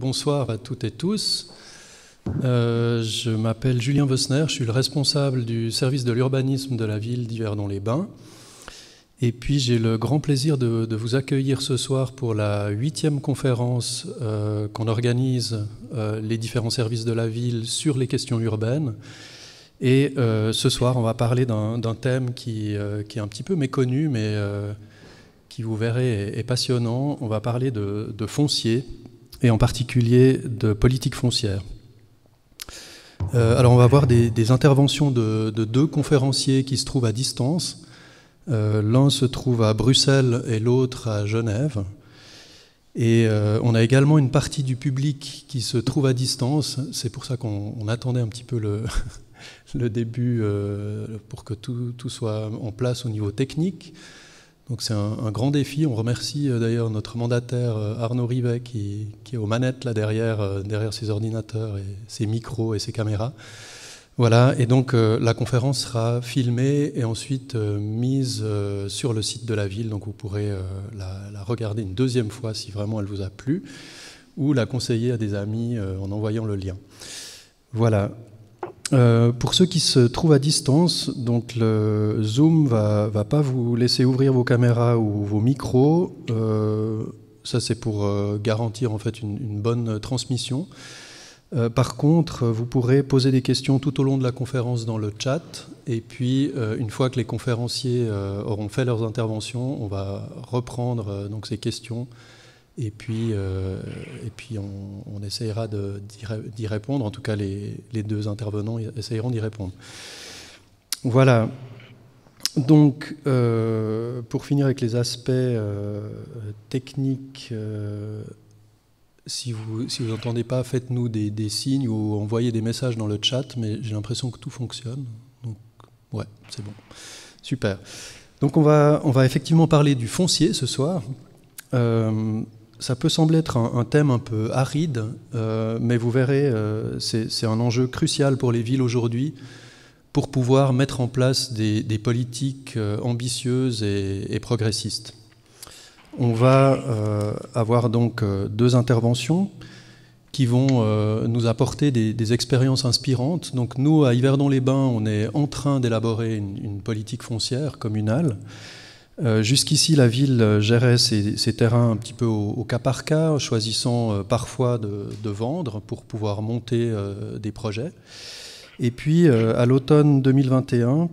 Bonsoir à toutes et tous. Euh, je m'appelle Julien Vosner, je suis le responsable du service de l'urbanisme de la ville d'Yverdon-les-Bains. Et puis j'ai le grand plaisir de, vous accueillir ce soir pour la huitième conférence euh, qu'on organise euh, les différents services de la ville sur les questions urbaines. Et ce soir, on va parler d'un thème qui, est un petit peu méconnu, mais qui, vous verrez, est, passionnant. On va parler de foncier et en particulier de politique foncière. Euh, alors on va voir des, interventions de, deux conférenciers qui se trouvent à distance. Euh, l'un se trouve à Bruxelles et l'autre à Genève. Et euh, on a également une partie du public qui se trouve à distance. C'est pour ça qu'on attendait un petit peu le, début pour que tout, soit en place au niveau technique. Donc c'est un, grand défi. On remercie euh, d'ailleurs notre mandataire euh, Arnaud Rivet qui, est aux manettes là derrière, euh, derrière ses ordinateurs et ses micros et ses caméras. Voilà, et donc la conférence sera filmée et ensuite mise sur le site de la ville, donc vous pourrez la, la, regarder une deuxième fois si vraiment elle vous a plu, ou la conseiller à des amis en envoyant le lien. Voilà, euh, pour ceux qui se trouvent à distance, donc le Zoom va, va pas vous laisser ouvrir vos caméras ou vos micros. Euh, ça, c'est pour euh, garantir en fait une, bonne transmission. par contre, vous pourrez poser des questions tout au long de la conférence dans le chat. Et puis, une fois que les conférenciers auront fait leurs interventions, on va reprendre donc ces questions et puis, euh, et puis on, essayera d'y répondre. En tout cas, les, deux intervenants essayeront d'y répondre. Voilà. Donc, euh, pour finir avec les aspects euh, techniques, si vous si vous n'entendez pas, faites-nous des, des, signes ou envoyez des messages dans le chat, mais j'ai l'impression que tout fonctionne. Donc, ouais, c'est bon. Super. Donc, on va, on va effectivement parler du foncier ce soir ça peut sembler être un, thème un peu aride, euh, mais vous verrez, euh, c'est un enjeu crucial pour les villes aujourd'hui pour pouvoir mettre en place des, politiques euh, ambitieuses et, progressistes. On va avoir donc deux interventions qui vont nous apporter des, expériences inspirantes. Donc nous, à Yverdon-les-Bains, on est en train d'élaborer une, politique foncière communale euh, jusqu'ici, la ville gérait ses, terrains un petit peu au, cas par cas, choisissant euh, parfois de, vendre pour pouvoir monter euh, des projets. Et puis, à l'automne 2021,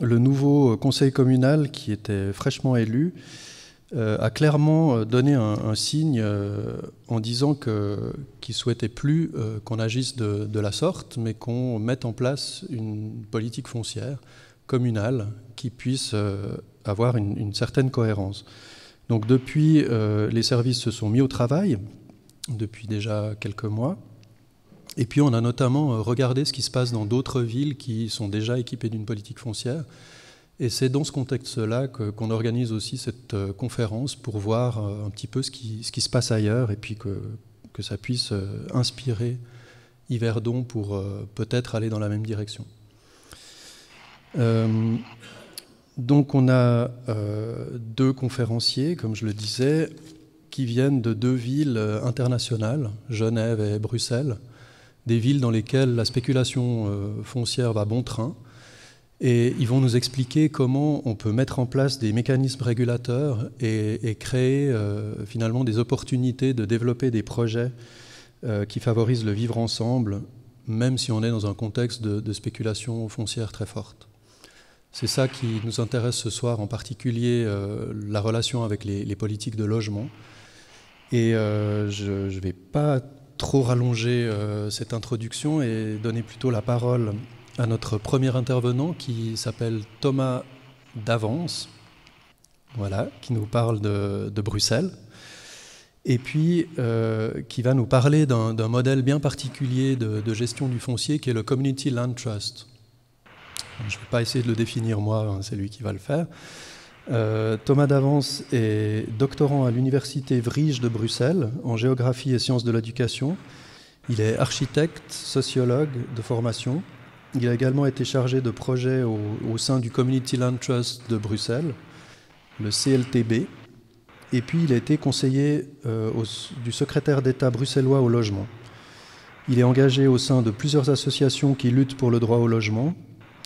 le nouveau conseil communal, qui était fraîchement élu, a clairement donné un, signe en disant qu'il ne souhaitait plus qu'on agisse de, la sorte, mais qu'on mette en place une politique foncière communale qui puisse avoir une, certaine cohérence. Donc depuis, euh, les services se sont mis au travail, depuis déjà quelques mois. Et puis on a notamment euh, regardé ce qui se passe dans d'autres villes qui sont déjà équipées d'une politique foncière. Et c'est dans ce contexte-là qu'on organise aussi cette euh, conférence pour voir un petit peu ce qui, se passe ailleurs et puis que, que ça puisse inspirer Yverdon pour peut-être aller dans la même direction. Donc on a euh, deux conférenciers, comme je le disais, qui viennent de deux villes euh, internationales, Genève et Bruxelles, des villes dans lesquelles la spéculation euh, foncière va bon train. Et ils vont nous expliquer comment on peut mettre en place des mécanismes régulateurs et, créer finalement des opportunités de développer des projets qui favorisent le vivre ensemble, même si on est dans un contexte de spéculation foncière très forte. C'est ça qui nous intéresse ce soir, en particulier euh, la relation avec les, politiques de logement. Et euh, je ne vais pas trop rallonger euh, cette introduction et donner plutôt la parole à notre premier intervenant qui s'appelle Thomas Davance, voilà, qui nous parle de, Bruxelles, et puis qui va nous parler d'un modèle bien particulier de, de gestion du foncier qui est le Community Land Trust. Je ne vais pas essayer de le définir moi, c'est lui qui va le faire. Euh, Thomas Davance est doctorant à l'université Vrije de Bruxelles en géographie et sciences de l'éducation. Il est architecte, sociologue de formation. Il a également été chargé de projets au, sein du Community Land Trust de Bruxelles, le CLTB. et puis il a été conseiller du secrétaire d'État bruxellois au logement. Il est engagé au sein de plusieurs associations qui luttent pour le droit au logement,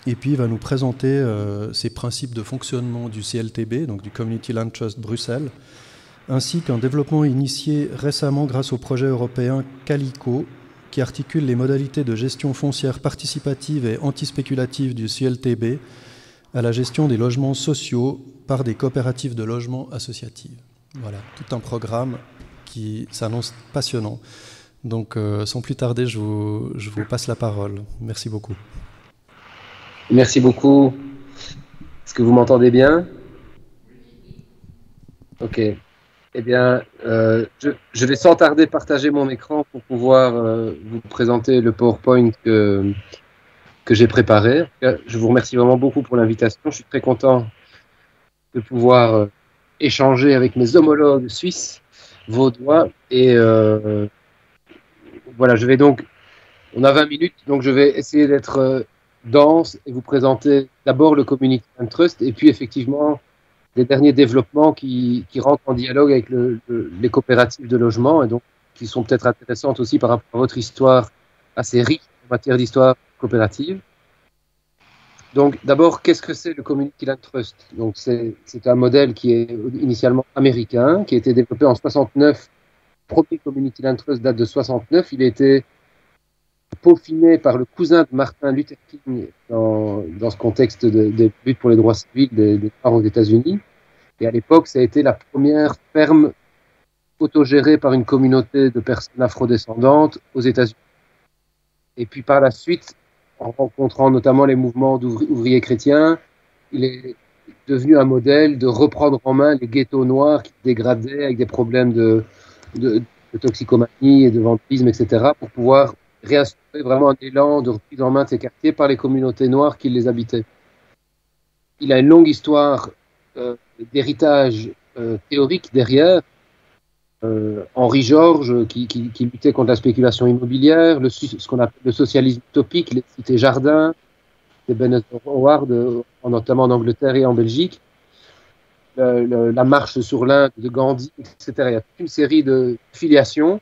et puis il va nous présenter ses principes de fonctionnement du CLTB, donc du Community Land Trust Bruxelles, ainsi qu'un développement initié récemment grâce au projet européen Calico, qui articule les modalités de gestion foncière participative et antispéculative du CLTB à la gestion des logements sociaux par des coopératives de logement associatives. Voilà, tout un programme qui s'annonce passionnant. Donc, euh, sans plus tarder, je vous passe la parole. Merci beaucoup. Merci beaucoup. Est-ce que vous m'entendez bien? Ok. Eh bien, euh, je, vais sans tarder partager mon écran pour pouvoir euh, vous présenter le PowerPoint que, que j'ai préparé. Je vous remercie vraiment beaucoup pour l'invitation. Je suis très content de pouvoir euh, échanger avec mes homologues suisses, vaudois. Et voilà, je vais donc. On a 20 minutes, donc je vais essayer d'être dense et vous présenter d'abord le Community Trust et puis effectivement des derniers développements qui, qui rentrent en dialogue avec le, les coopératives de logement et donc qui sont peut-être intéressantes aussi par rapport à votre histoire assez riche en matière d'histoire coopérative. Donc d'abord, qu'est-ce que c'est le Community Land Trust? Donc c'est un modèle qui est initialement américain, qui a été développé en 69. Le premier Community Land Trust date de 69. Il a été peaufiné par le cousin de Martin Luther King dans, dans ce contexte de, de, lutte pour les droits civils des, des Noirs aux États-Unis. Et à l'époque, ça a été la première ferme autogérée par une communauté de personnes afrodescendantes aux États-Unis. Et puis par la suite, en rencontrant notamment les mouvements d'ouvriers chrétiens, il est devenu un modèle de reprendre en main les ghettos noirs qui dégradaient avec des problèmes de, de, de toxicomanie et de vampirisme, etc., pour pouvoir réinstaurer vraiment un élan de reprise en main de ces quartiers par les communautés noires qui les habitaient. Il a une longue histoire euh, d'héritage euh, théorique derrière. Euh, Henri Georges qui, qui, luttait contre la spéculation immobilière, le, ce qu'on appelle le socialisme utopique, les cités jardins, de Bennett Howard, notamment en Angleterre et en Belgique, la marche sur l'Inde de Gandhi, etc. Il y a toute une série de filiations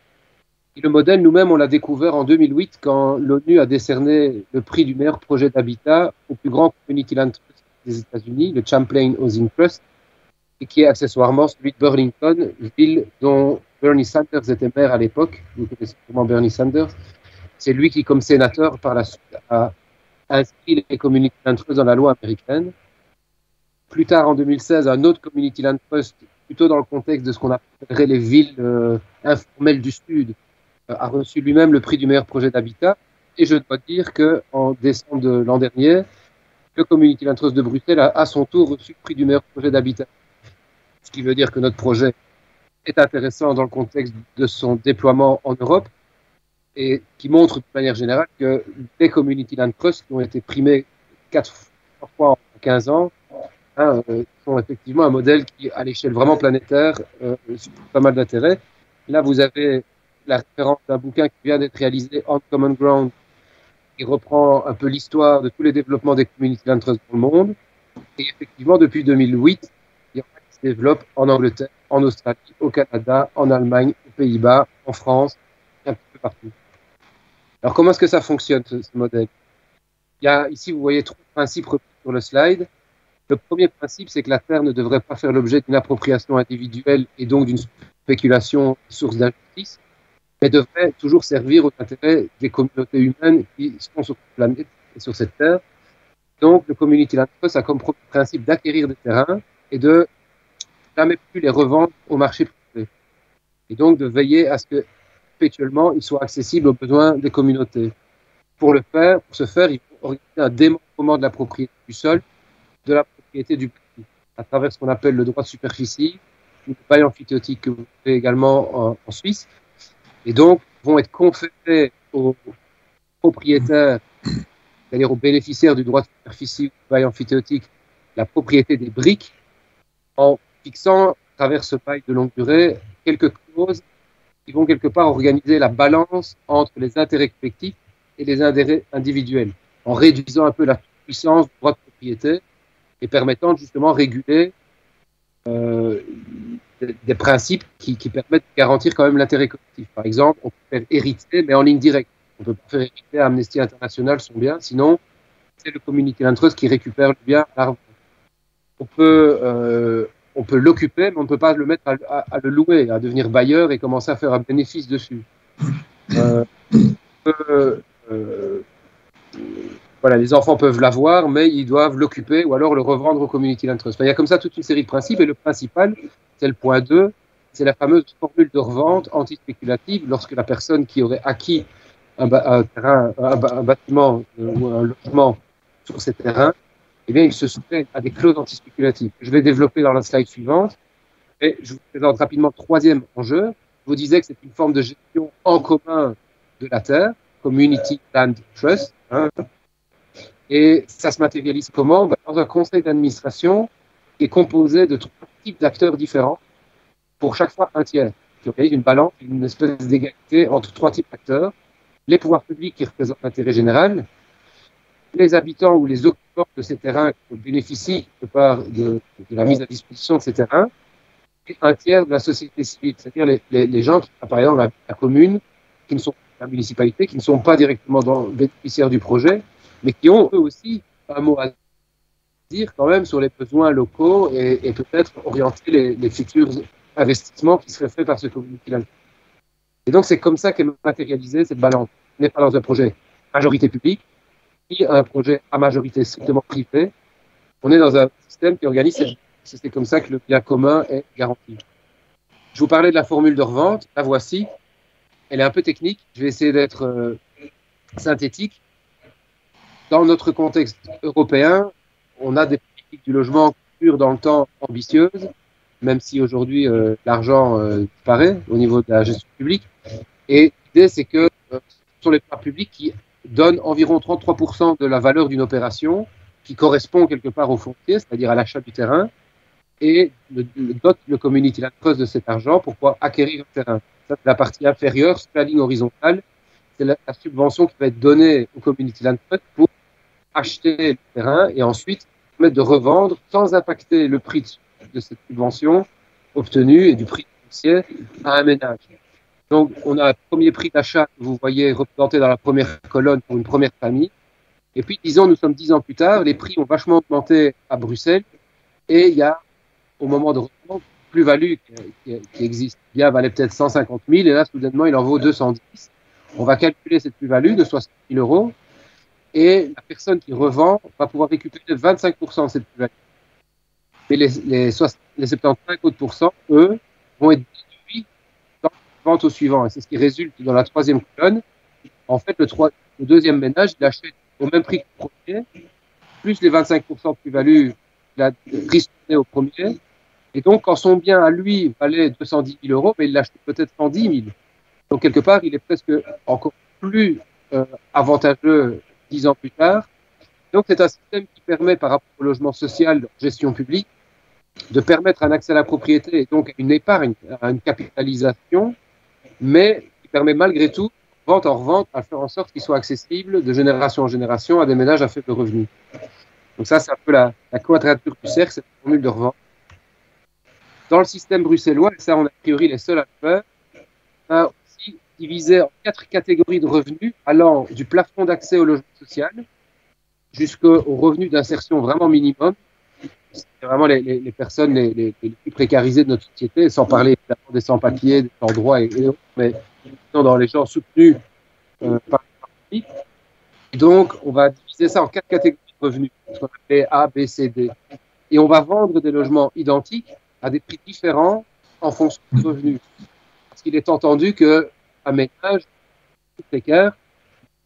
le modèle, nous-mêmes, on l'a découvert en 2008 quand l'ONU a décerné le prix du meilleur projet d'habitat au plus grand community land trust des États-Unis, le Champlain Housing Trust, et qui est accessoirement celui de Burlington, ville dont Bernie Sanders était maire à l'époque. Vous connaissez sûrement Bernie Sanders. C'est lui qui, comme sénateur, par la suite, a inscrit les community land trusts dans la loi américaine. Plus tard, en 2016, un autre community land trust, plutôt dans le contexte de ce qu'on appellerait les villes euh, informelles du Sud, a reçu lui-même le prix du meilleur projet d'habitat. Et je dois dire qu'en décembre de l'an dernier, le Community Land Trust de Bruxelles a à son tour reçu le prix du meilleur projet d'habitat. Ce qui veut dire que notre projet est intéressant dans le contexte de son déploiement en Europe et qui montre de manière générale que les Community Land Trust qui ont été primés quatre fois en 15 ans hein, euh, sont effectivement un modèle qui, à l'échelle vraiment planétaire, euh, pas mal d'intérêt. Là, vous avez la référence d'un bouquin qui vient d'être réalisé, On Common Ground, qui reprend un peu l'histoire de tous les développements des community land dans le monde. Et effectivement, depuis 2008, il y en a qui se développent en Angleterre, en Australie, au Canada, en Allemagne, aux Pays-Bas, en France, un peu partout. Alors, comment est-ce que ça fonctionne, ce, modèle? Il y a ici, vous voyez trois principes sur le slide. Le premier principe, c'est que la terre ne devrait pas faire l'objet d'une appropriation individuelle et donc d'une spéculation source d'injustice mais devrait toujours servir aux intérêts des communautés humaines qui sont sur cette planète et sur cette terre. Donc, le Community Land Trust a comme principe d'acquérir des terrains et de jamais plus les revendre au marché privé. Et donc, de veiller à ce que, perpétuellement, ils soient accessibles aux besoins des communautés. Pour le faire, pour ce faire, il faut organiser un démembrement de la propriété du sol, de la propriété du pays, à travers ce qu'on appelle le droit de superficie, une paille amphithéotique que vous avez également en, en Suisse, et donc vont être conférés aux propriétaires, c'est-à-dire aux bénéficiaires du droit de superficie bail amphithéotique, la propriété des briques, en fixant à travers ce bail de longue durée quelques clauses qui vont quelque part organiser la balance entre les intérêts collectifs et les intérêts individuels, en réduisant un peu la puissance du droit de propriété et permettant justement de réguler euh, des, principes qui, permettent de garantir quand même l'intérêt collectif. Par exemple, on peut faire hériter, mais en ligne directe. On peut pas faire hériter à Amnesty International son bien, sinon c'est le community interest qui récupère le bien à On peut, euh, on peut l'occuper, mais on ne peut pas le mettre à, le louer, à devenir bailleur et commencer à faire un bénéfice dessus. Euh, euh, voilà, les enfants peuvent l'avoir, mais ils doivent l'occuper ou alors le revendre au community trust. il y a comme ça toute une série de principes et le principal, c'est le point 2, c'est la fameuse formule de revente anti-spéculative lorsque la personne qui aurait acquis un, terrain, un, bâtiment euh, ou un logement sur ces terrains, eh bien, il se soumette à des clauses anti-spéculatives. Je vais développer dans la slide suivante. Et je vous présente rapidement le troisième enjeu. Je vous disais que c'est une forme de gestion en commun de la terre, Community Land Trust. Hein. Et ça se matérialise comment? Ben, Dans un conseil d'administration qui est composé de trois types d'acteurs différents, pour chaque fois un tiers, qui organise une balance, une espèce d'égalité entre trois types d'acteurs. Les pouvoirs publics qui représentent l'intérêt général, les habitants ou les occupants de ces terrains qui bénéficient de, la mise à disposition de ces terrains, et un tiers de la société civile, c'est-à-dire les, gens qui, par exemple, la, la commune, qui ne sont pas la municipalité, qui ne sont pas directement dans, bénéficiaires du projet, mais qui ont eux aussi un mot à dire quand même sur les besoins locaux et, peut-être orienter les, futurs investissements qui seraient faits par ce communauté-là. Et donc c'est comme ça qu'est matérialisée cette balance. On n'est pas dans un projet majorité publique, un projet à majorité strictement privée. On est dans un système qui organise, c'est comme ça que le bien commun est garanti. Je vous parlais de la formule de revente, la voici. Elle est un peu technique, je vais essayer d'être euh, synthétique. Dans notre contexte européen, on a des politiques du logement dans le temps ambitieuses, même si aujourd'hui euh, l'argent euh, disparaît au niveau de la gestion publique. Et l'idée, c'est que ce sont les pouvoirs publics qui donne environ 33% de la valeur d'une opération qui correspond quelque part au foncier, c'est-à-dire à, l'achat du terrain, et le, le community land trust de cet argent pour pouvoir acquérir le terrain. Ça, c'est la partie inférieure, sur la ligne horizontale, c'est la, subvention qui va être donnée au community land trust pour acheter le terrain et ensuite permettre de revendre sans impacter le prix de cette subvention obtenue et du prix foncier à un ménage. Donc, on a un premier prix d'achat que vous voyez représenté dans la première colonne pour une première famille. Et puis, disons, nous sommes dix ans plus tard, les prix ont vachement augmenté à Bruxelles et il y a, au moment de revente, plus-value qui, existe. Bien valait peut-être 150 000 et là, soudainement, il en vaut 210. On va calculer cette plus-value de 60 000 euros et la personne qui revend va pouvoir récupérer 25% de cette plus-value. Et les, les, les 75 autres eux, vont être vente au suivant. Et c'est ce qui résulte dans la troisième colonne. En fait, le, le deuxième ménage, il achète au même prix que le premier, plus les 25% plus-value qu'il a risqué au premier. Et donc, quand son bien à lui valait 210 000 euros, mais il l'achète peut-être 110 000. Donc, quelque part, il est presque encore plus euh, avantageux dix ans plus tard. Donc, c'est un système qui permet, par rapport au logement social, gestion publique, de permettre un accès à la propriété et donc une épargne, une capitalisation mais qui permet malgré tout, vente en revente, à faire en sorte qu'il soit accessible de génération en génération à des ménages à faible revenu. Donc ça, c'est un peu la, la quadrature du cercle, cette formule de revente. Dans le système bruxellois, et ça, on a priori les seuls à le faire, aussi divisé en quatre catégories de revenus, allant du plafond d'accès au logement social jusqu'au revenu d'insertion vraiment minimum, c'est vraiment les, personnes les, plus précarisées de notre société, sans parler des sans-papiers, des sans-droits et, autres, mais dans les gens soutenus euh, par les Donc, on va diviser ça en quatre catégories de revenus, ce qu'on appelle A, B, C, D. Et on va vendre des logements identiques à des prix différents en fonction des revenus. Parce qu'il est entendu qu'un ménage précaire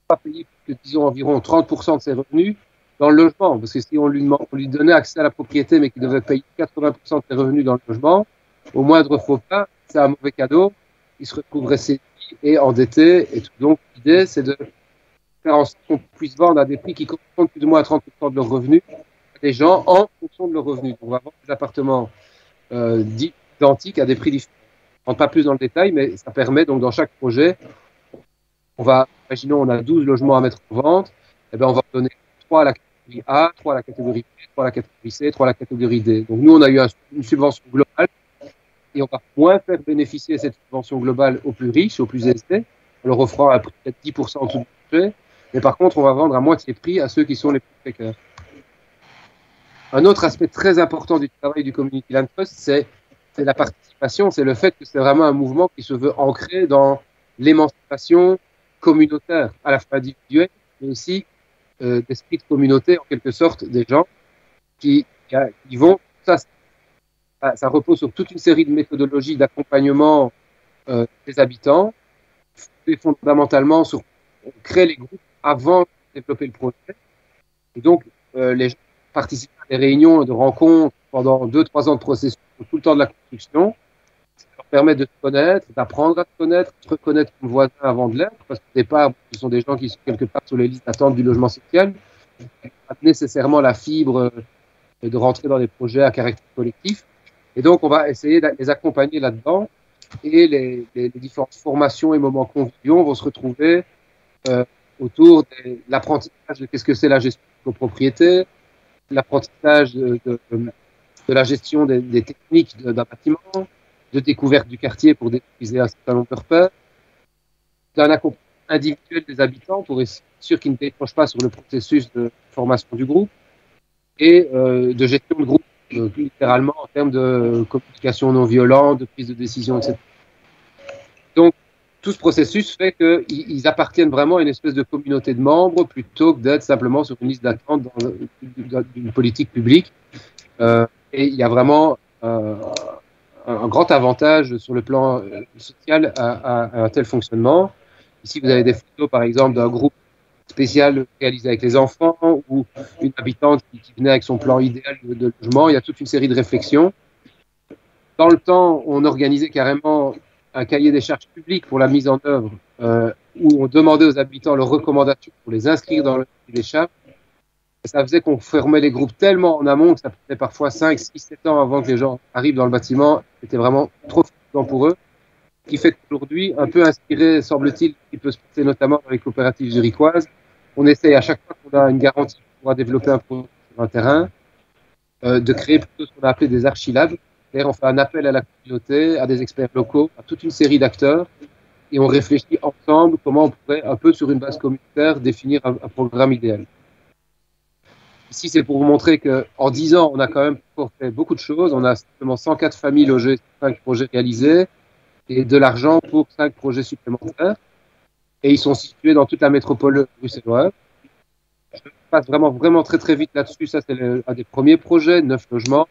pas payer plus que, disons, environ 30% de ses revenus dans le logement. Parce que si on lui, donnait accès à la propriété, mais qu'il devait payer 80% de ses revenus dans le logement, au moindre faux pas, c'est un mauvais cadeau. Il se retrouverait séduit et endetté. Donc, l'idée, c'est de faire en sorte qu'on puisse vendre à des prix qui correspondent plus ou moins à 30% de leurs revenus à des gens en fonction de leurs revenus. on va vendre des appartements euh, identiques à des prix différents. Rentre pas plus dans le détail, mais ça permet donc dans chaque projet, on va, imaginons, on a 12 logements à mettre en vente, et eh bien on va donner 3 à la a, 3 à la catégorie B, 3 à la catégorie C, 3 à la catégorie D. Donc nous, on a eu une subvention globale et on va moins faire bénéficier cette subvention globale aux plus riches, aux plus aisés, en leur offrant à peut-être 10% en dessous du budget. Mais par contre, on va vendre à moitié prix à ceux qui sont les plus précaires. Un autre aspect très important du travail du Community Land Trust, c'est la participation, c'est le fait que c'est vraiment un mouvement qui se veut ancrer dans l'émancipation communautaire, à la fois individuelle, mais aussi euh, d'esprit de communauté, en quelque sorte, des gens qui, qui vont. Ça, repose sur toute une série de méthodologies d'accompagnement euh, des habitants, et fondamentalement sur créer les groupes avant de développer le projet. Et donc, euh, les gens participent à des réunions, de rencontres pendant deux, trois ans de processus, tout le temps de la construction. Ça leur permet de se connaître, d'apprendre à se connaître, de se reconnaître comme voisin avant de l'être, parce qu'au départ, ce sont des gens qui sont quelque part sur les listes d'attente du logement social, pas nécessairement la fibre euh, de rentrer dans des projets à caractère collectif. Et donc, on va essayer de les accompagner là-dedans. Et les, différentes formations et moments conviviaux vont se retrouver euh, autour de l'apprentissage de qu'est-ce que c'est la gestion de propriété, l'apprentissage de, la gestion des, techniques d'un bâtiment, de découverte du quartier pour détruire un certain nombre de repères, d'un accompagnement individuel des habitants pour être sûr qu'ils ne décrochent pas sur le processus de formation du groupe, et euh, de gestion de groupe, euh, littéralement en termes de communication non violente, de prise de décision, etc. Donc, tout ce processus fait qu'ils appartiennent vraiment à une espèce de communauté de membres plutôt que d'être simplement sur une liste d'attente d'une politique publique. Euh, et il y a vraiment euh, un grand avantage sur le plan euh, social à, un tel fonctionnement. Ici, vous avez des photos, par exemple, d'un groupe spécial réalisé avec les enfants ou une habitante qui, venait avec son plan idéal de, de, logement. Il y a toute une série de réflexions. Dans le temps, on organisait carrément un cahier des charges publiques pour la mise en œuvre euh, où on demandait aux habitants leurs recommandations pour les inscrire dans le cahier des charges. Ça faisait qu'on fermait les groupes tellement en amont que ça prenait parfois 5, 6, 7 ans avant que les gens arrivent dans le bâtiment. C'était vraiment trop fatigant pour eux. Ce qui fait qu'aujourd'hui, un peu inspiré, semble-t-il, qui peut se passer notamment dans les coopératives on essaye à chaque fois qu'on a une garantie pour développer un projet sur un terrain, euh, de créer plutôt ce qu'on a appelé des archilabs, on fait un appel à la communauté, à des experts locaux, à toute une série d'acteurs, et on réfléchit ensemble comment on pourrait, un peu sur une base communautaire, définir un programme idéal. Ici, c'est pour vous montrer qu'en 10 ans, on a quand même fait beaucoup de choses. On a simplement 104 familles logées, 5 projets réalisés, et de l'argent pour 5 projets supplémentaires. Et ils sont situés dans toute la métropole bruxelloise. Je passe vraiment, vraiment très très vite là-dessus. Ça, c'est un des premiers projets, 9 logements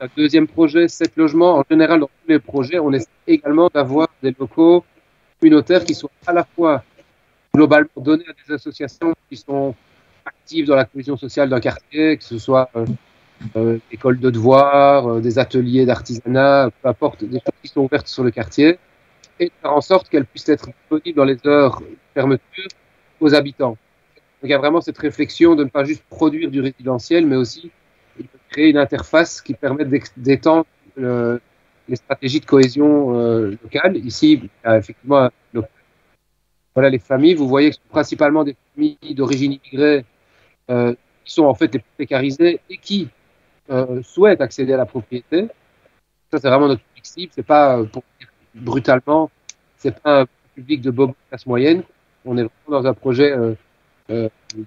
un deuxième projet, sept logements. En général, dans tous les projets, on essaie également d'avoir des locaux communautaires qui soient à la fois globalement donnés à des associations qui sont actives dans la cohésion sociale d'un quartier, que ce soit euh, euh, école de devoirs, euh, des ateliers d'artisanat, peu importe, des choses qui sont ouvertes sur le quartier, et de faire en sorte qu'elles puissent être disponibles dans les heures de fermeture aux habitants. Donc il y a vraiment cette réflexion de ne pas juste produire du résidentiel, mais aussi peut créer une interface qui permet d'étendre euh, les stratégies de cohésion euh, locale. Ici, effectivement voilà les familles. Vous voyez que ce sont principalement des familles d'origine immigrée euh, qui sont en fait les plus précarisées et qui euh, souhaitent accéder à la propriété. Ça, c'est vraiment notre public cible. C'est pas euh, pour dire brutalement, c'est pas un public de bob classe moyenne. On est vraiment dans un projet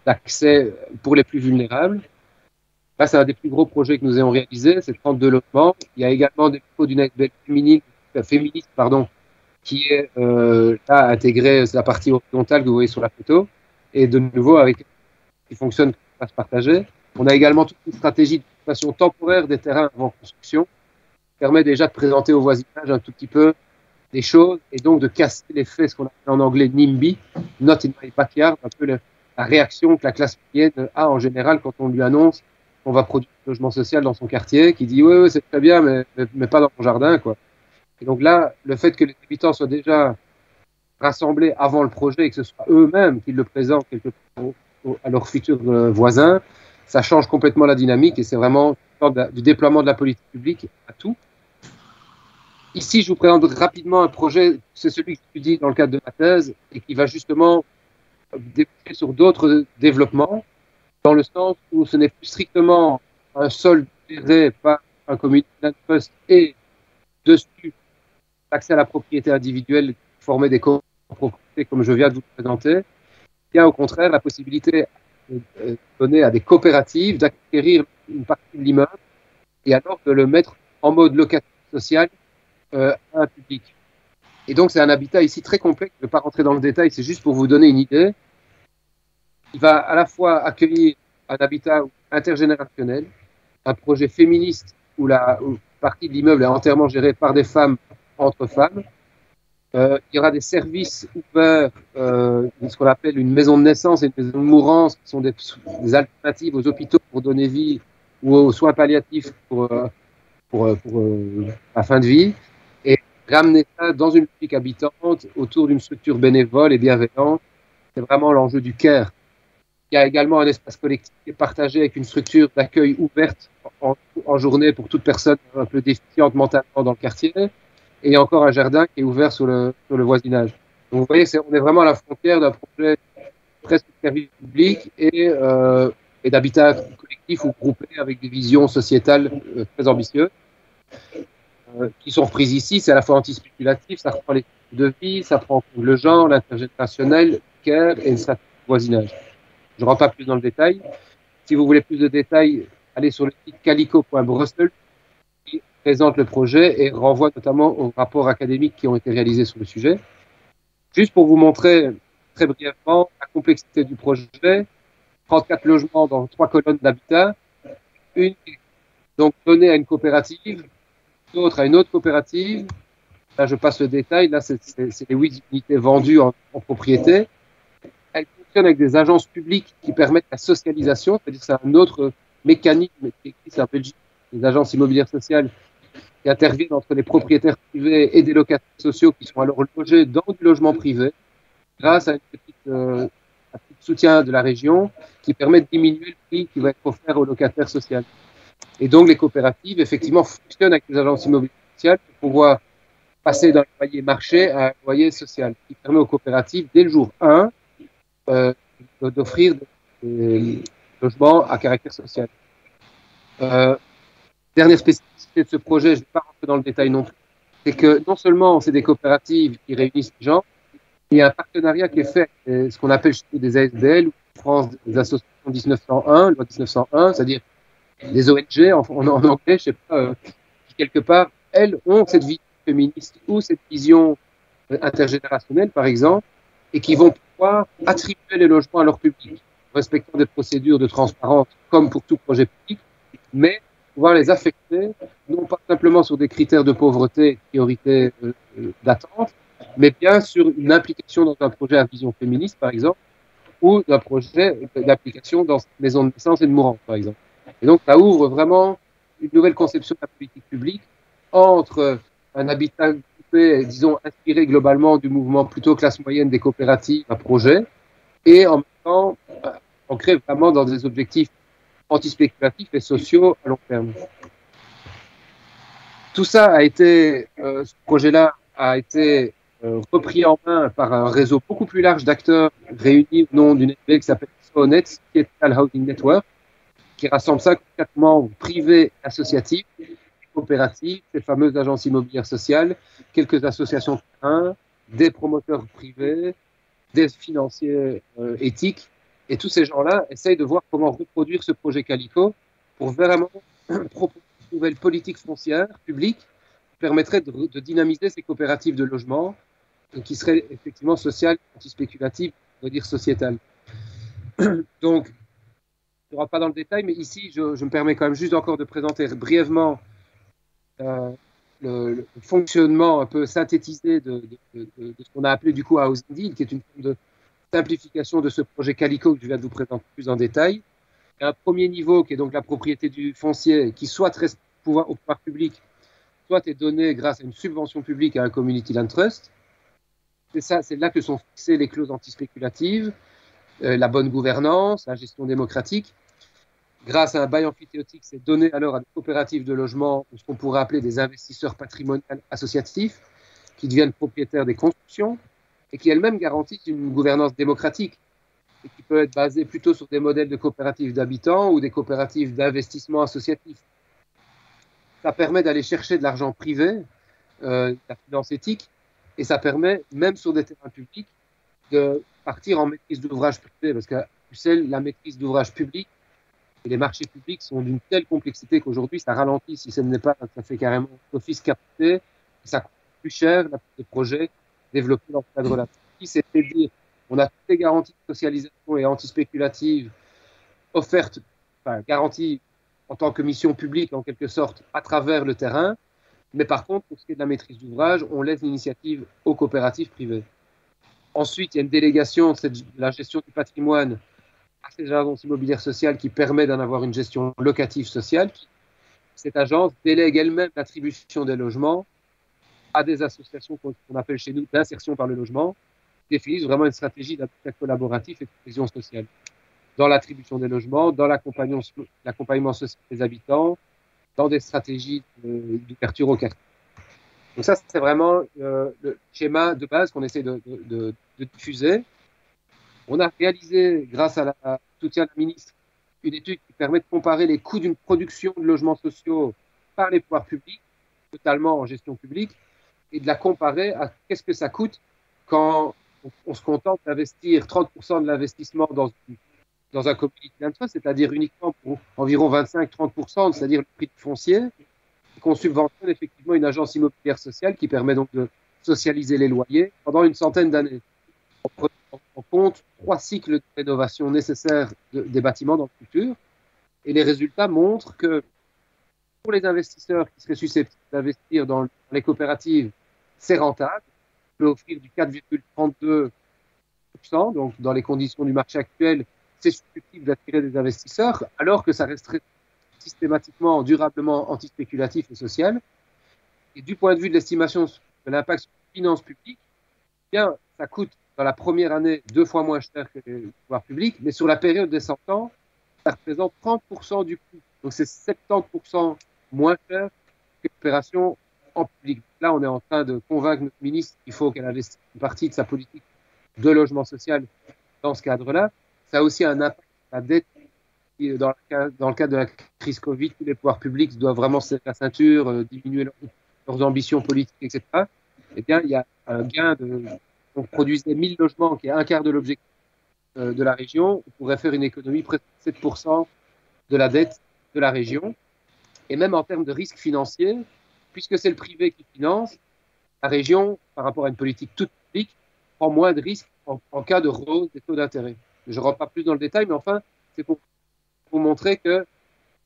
d'accès pour les plus vulnérables. Là, c'est un des plus gros projets que nous ayons réalisé, c'est 32 logements. Il y a également des locaux d'une euh, féministe, pardon, qui est euh, là intégré, c'est la partie horizontale que vous voyez sur la photo, et de nouveau avec qui fonctionne comme se partager. On a également toute une stratégie d'occupation temporaire des terrains avant construction, qui permet déjà de présenter au voisinage un tout petit peu des choses et donc de casser l'effet, ce qu'on appelle en anglais NIMBY, Not in my backyard, un peu la, réaction que la classe moyenne a en général quand on lui annonce on va produire un logement social dans son quartier, qui dit oui, oui c'est très bien, mais, mais, pas dans mon jardin, quoi. Et donc là, le fait que les habitants soient déjà rassemblés avant le projet et que ce soit eux-mêmes qui le présentent quelque part à leurs futurs euh, voisins, ça change complètement la dynamique et c'est vraiment du déploiement de la politique publique à tout. Ici, je vous présente rapidement un projet, c'est celui que j'étudie dans le cadre de ma thèse et qui va justement déboucher sur d'autres développements dans le sens où ce n'est plus strictement un sol géré par un comité trust et dessus l'accès à la propriété individuelle, former des copropriétés comme je viens de vous présenter, au contraire la possibilité donnée à des coopératives d'acquérir une partie de l'immeuble et alors de le mettre en mode locatif social euh, à un public. Et donc c'est un habitat ici très complexe, je ne vais pas rentrer dans le détail, c'est juste pour vous donner une idée. Il va à la fois accueillir un habitat intergénérationnel, un projet féministe où la partie de l'immeuble est entièrement gérée par des femmes entre femmes. Euh, il y aura des services ouverts, euh, ce qu'on appelle une maison de naissance et une maison de mourance, qui sont des, alternatives aux hôpitaux pour donner vie ou aux soins palliatifs pour, euh, pour, euh, pour, euh, la fin de vie. Et ramener ça dans une publique habitante autour d'une structure bénévole et bienveillante, c'est vraiment l'enjeu du CARE. Il y a également un espace collectif qui est partagé avec une structure d'accueil ouverte en, en, journée pour toute personne un peu déficiente mentalement dans le quartier. Et il y a encore un jardin qui est ouvert sur le, le voisinage. Vous voyez, on est vraiment à la frontière d'un projet presque service public et, euh, et d'habitat collectif ou groupé avec des visions sociétales euh, très ambitieuses euh, qui sont reprises ici. C'est à la fois antispéculatif, ça reprend les de vie, ça prend le genre, l'intergénérationnel, le care et de voisinage. Je ne rentre pas plus dans le détail. Si vous voulez plus de détails, allez sur le site calico.brussels présente le projet et renvoie notamment aux rapports académiques qui ont été réalisés sur le sujet. Juste pour vous montrer très brièvement la complexité du projet, 34 logements dans trois colonnes d'habitat, une donc donnée à une coopérative, l'autre à une autre coopérative. Là, je passe le détail. Là, c'est les huit unités vendues en, propriété avec des agences publiques qui permettent la socialisation, c'est-à-dire c'est un autre mécanisme qui existe en Belgique, les agences immobilières sociales qui interviennent entre les propriétaires privés et des locataires sociaux qui sont alors logés dans du logement privé grâce à un petit euh, soutien de la région qui permet de diminuer le prix qui va être offert aux locataires sociaux. Et donc les coopératives, effectivement, fonctionnent avec les agences immobilières sociales pour pouvoir passer d'un loyer marché à un loyer social, qui permet aux coopératives, dès le jour 1, euh, d'offrir des logements à caractère social. Euh, dernière spécificité de ce projet, je ne vais pas rentrer dans le détail non plus, c'est que non seulement c'est des coopératives qui réunissent les gens, il y a un partenariat qui est fait, ce qu'on appelle des ASBL, ou France des associations 1901, loi 1901, c'est-à-dire des ONG en, anglais, je sais pas, euh, qui quelque part, elles ont cette vision féministe ou cette vision intergénérationnelle, par exemple, et qui vont pouvoir attribuer les logements à leur public, respectant des procédures de transparence comme pour tout projet public, mais pouvoir les affecter, non pas simplement sur des critères de pauvreté, priorité euh, d'attente, mais bien sur une implication dans un projet à vision féministe, par exemple, ou d'un projet d'application dans une maison de naissance et de mourant, par exemple. Et donc, ça ouvre vraiment une nouvelle conception de la politique publique entre un habitat disons, inspiré globalement du mouvement plutôt classe moyenne des coopératives à projet, et en même temps, euh, on crée vraiment dans des objectifs antispéculatifs et sociaux à long terme. Tout ça a été, euh, ce projet-là a été euh, repris en main par un réseau beaucoup plus large d'acteurs réunis au nom d'une EPL qui s'appelle SONET, qui est Housing Network, qui rassemble ça concrètement privé associatif coopératives, ces fameuses agences immobilières sociales, quelques associations de des promoteurs privés, des financiers euh, éthiques. Et tous ces gens-là essayent de voir comment reproduire ce projet Calico pour vraiment proposer une nouvelle politique foncière publique qui permettrait de, dynamiser ces coopératives de logement qui seraient effectivement sociales, anti-spéculatives, on va dire sociétales. Donc, je ne rentre pas dans le détail, mais ici, je, me permets quand même juste encore de présenter brièvement euh, le, fonctionnement un peu synthétisé de ce qu'on a appelé du coup Housing Deal, qui est une forme de simplification de ce projet Calico que je viens de vous présenter plus en détail. Un premier niveau qui est donc la propriété du foncier, qui soit reste au pouvoir public, soit est donné grâce à une subvention publique à un community land trust. C'est ça, c'est là que sont fixées les clauses antispéculatives, euh, la bonne gouvernance, la gestion démocratique grâce à un bail amphithéotique, c'est donné alors à des coopératives de logement, ce qu'on pourrait appeler des investisseurs patrimoniaux associatifs, qui deviennent propriétaires des constructions et qui elles-mêmes garantissent une gouvernance démocratique et qui peut être basée plutôt sur des modèles de coopératives d'habitants ou des coopératives d'investissement associatif. Ça permet d'aller chercher de l'argent privé euh, la finance éthique, et ça permet, même sur des terrains publics, de partir en maîtrise d'ouvrage privé, parce qu'à Bruxelles, la maîtrise d'ouvrage public et les marchés publics sont d'une telle complexité qu'aujourd'hui, ça ralentit, si ce n'est pas, ça fait carrément office capté, ça coûte plus cher, des projets développés dans ce cadre-là. C'est dire, on a toutes les garanties de socialisation et antispéculatives offertes, enfin, garanties en tant que mission publique, en quelque sorte, à travers le terrain. Mais par contre, pour ce qui est de la maîtrise d'ouvrage, on laisse l'initiative aux coopératives privées. Ensuite, il y a une délégation de la gestion du patrimoine à ces agences immobilières sociales qui permet d'en avoir une gestion locative sociale. Cette agence délègue elle-même l'attribution des logements à des associations qu'on appelle chez nous d'insertion par le logement, définissent vraiment une stratégie d'habitat collaboratif et de cohésion sociale dans l'attribution des logements, dans l'accompagnement social des habitants, dans des stratégies d'ouverture au quartier. Donc ça, c'est vraiment euh, le schéma de base qu'on essaie de, diffuser. On a réalisé, grâce à la soutien de la ministre, une étude qui permet de comparer les coûts d'une production de logements sociaux par les pouvoirs publics, totalement en gestion publique, et de la comparer à qu'est-ce que ça coûte quand on, se contente d'investir 30% de l'investissement dans dans un community d'interest, c'est-à-dire uniquement pour environ 25-30%, c'est-à-dire le prix du foncier, qu'on subventionne effectivement une agence immobilière sociale qui permet donc de socialiser les loyers pendant une centaine d'années. On compte trois cycles de rénovation nécessaires des bâtiments dans le futur, et les résultats montrent que pour les investisseurs qui seraient susceptibles d'investir dans les coopératives, c'est rentable, on peut offrir du 4,32%, donc dans les conditions du marché actuel, c'est susceptible d'attirer des investisseurs, alors que ça resterait systématiquement, durablement antispéculatif et social. Et du point de vue de l'estimation de l'impact sur les finances publiques, eh bien, ça coûte dans la première année deux fois moins cher que les pouvoirs publics, mais sur la période des 100 ans, ça représente 30% du coût. Donc c'est 70% moins cher que l'opération public. Là, on est en train de convaincre notre ministre qu'il faut qu'elle investisse une partie de sa politique de logement social dans ce cadre-là ça a aussi un impact la dette. Dans le, cadre de la crise Covid, tous les pouvoirs publics doivent vraiment serrer la ceinture, euh, diminuer leurs ambitions politiques, etc. Eh bien, il y a un gain de. On produisait 1000 logements, qui est un quart de l'objectif euh, de la région. On pourrait faire une économie presque 7% de la dette de la région. Et même en termes de risque financier, puisque c'est le privé qui finance, la région, par rapport à une politique toute publique, prend moins de risques en, cas de rose des taux d'intérêt. Je ne rentre pas plus dans le détail, mais enfin, c'est pour, montrer que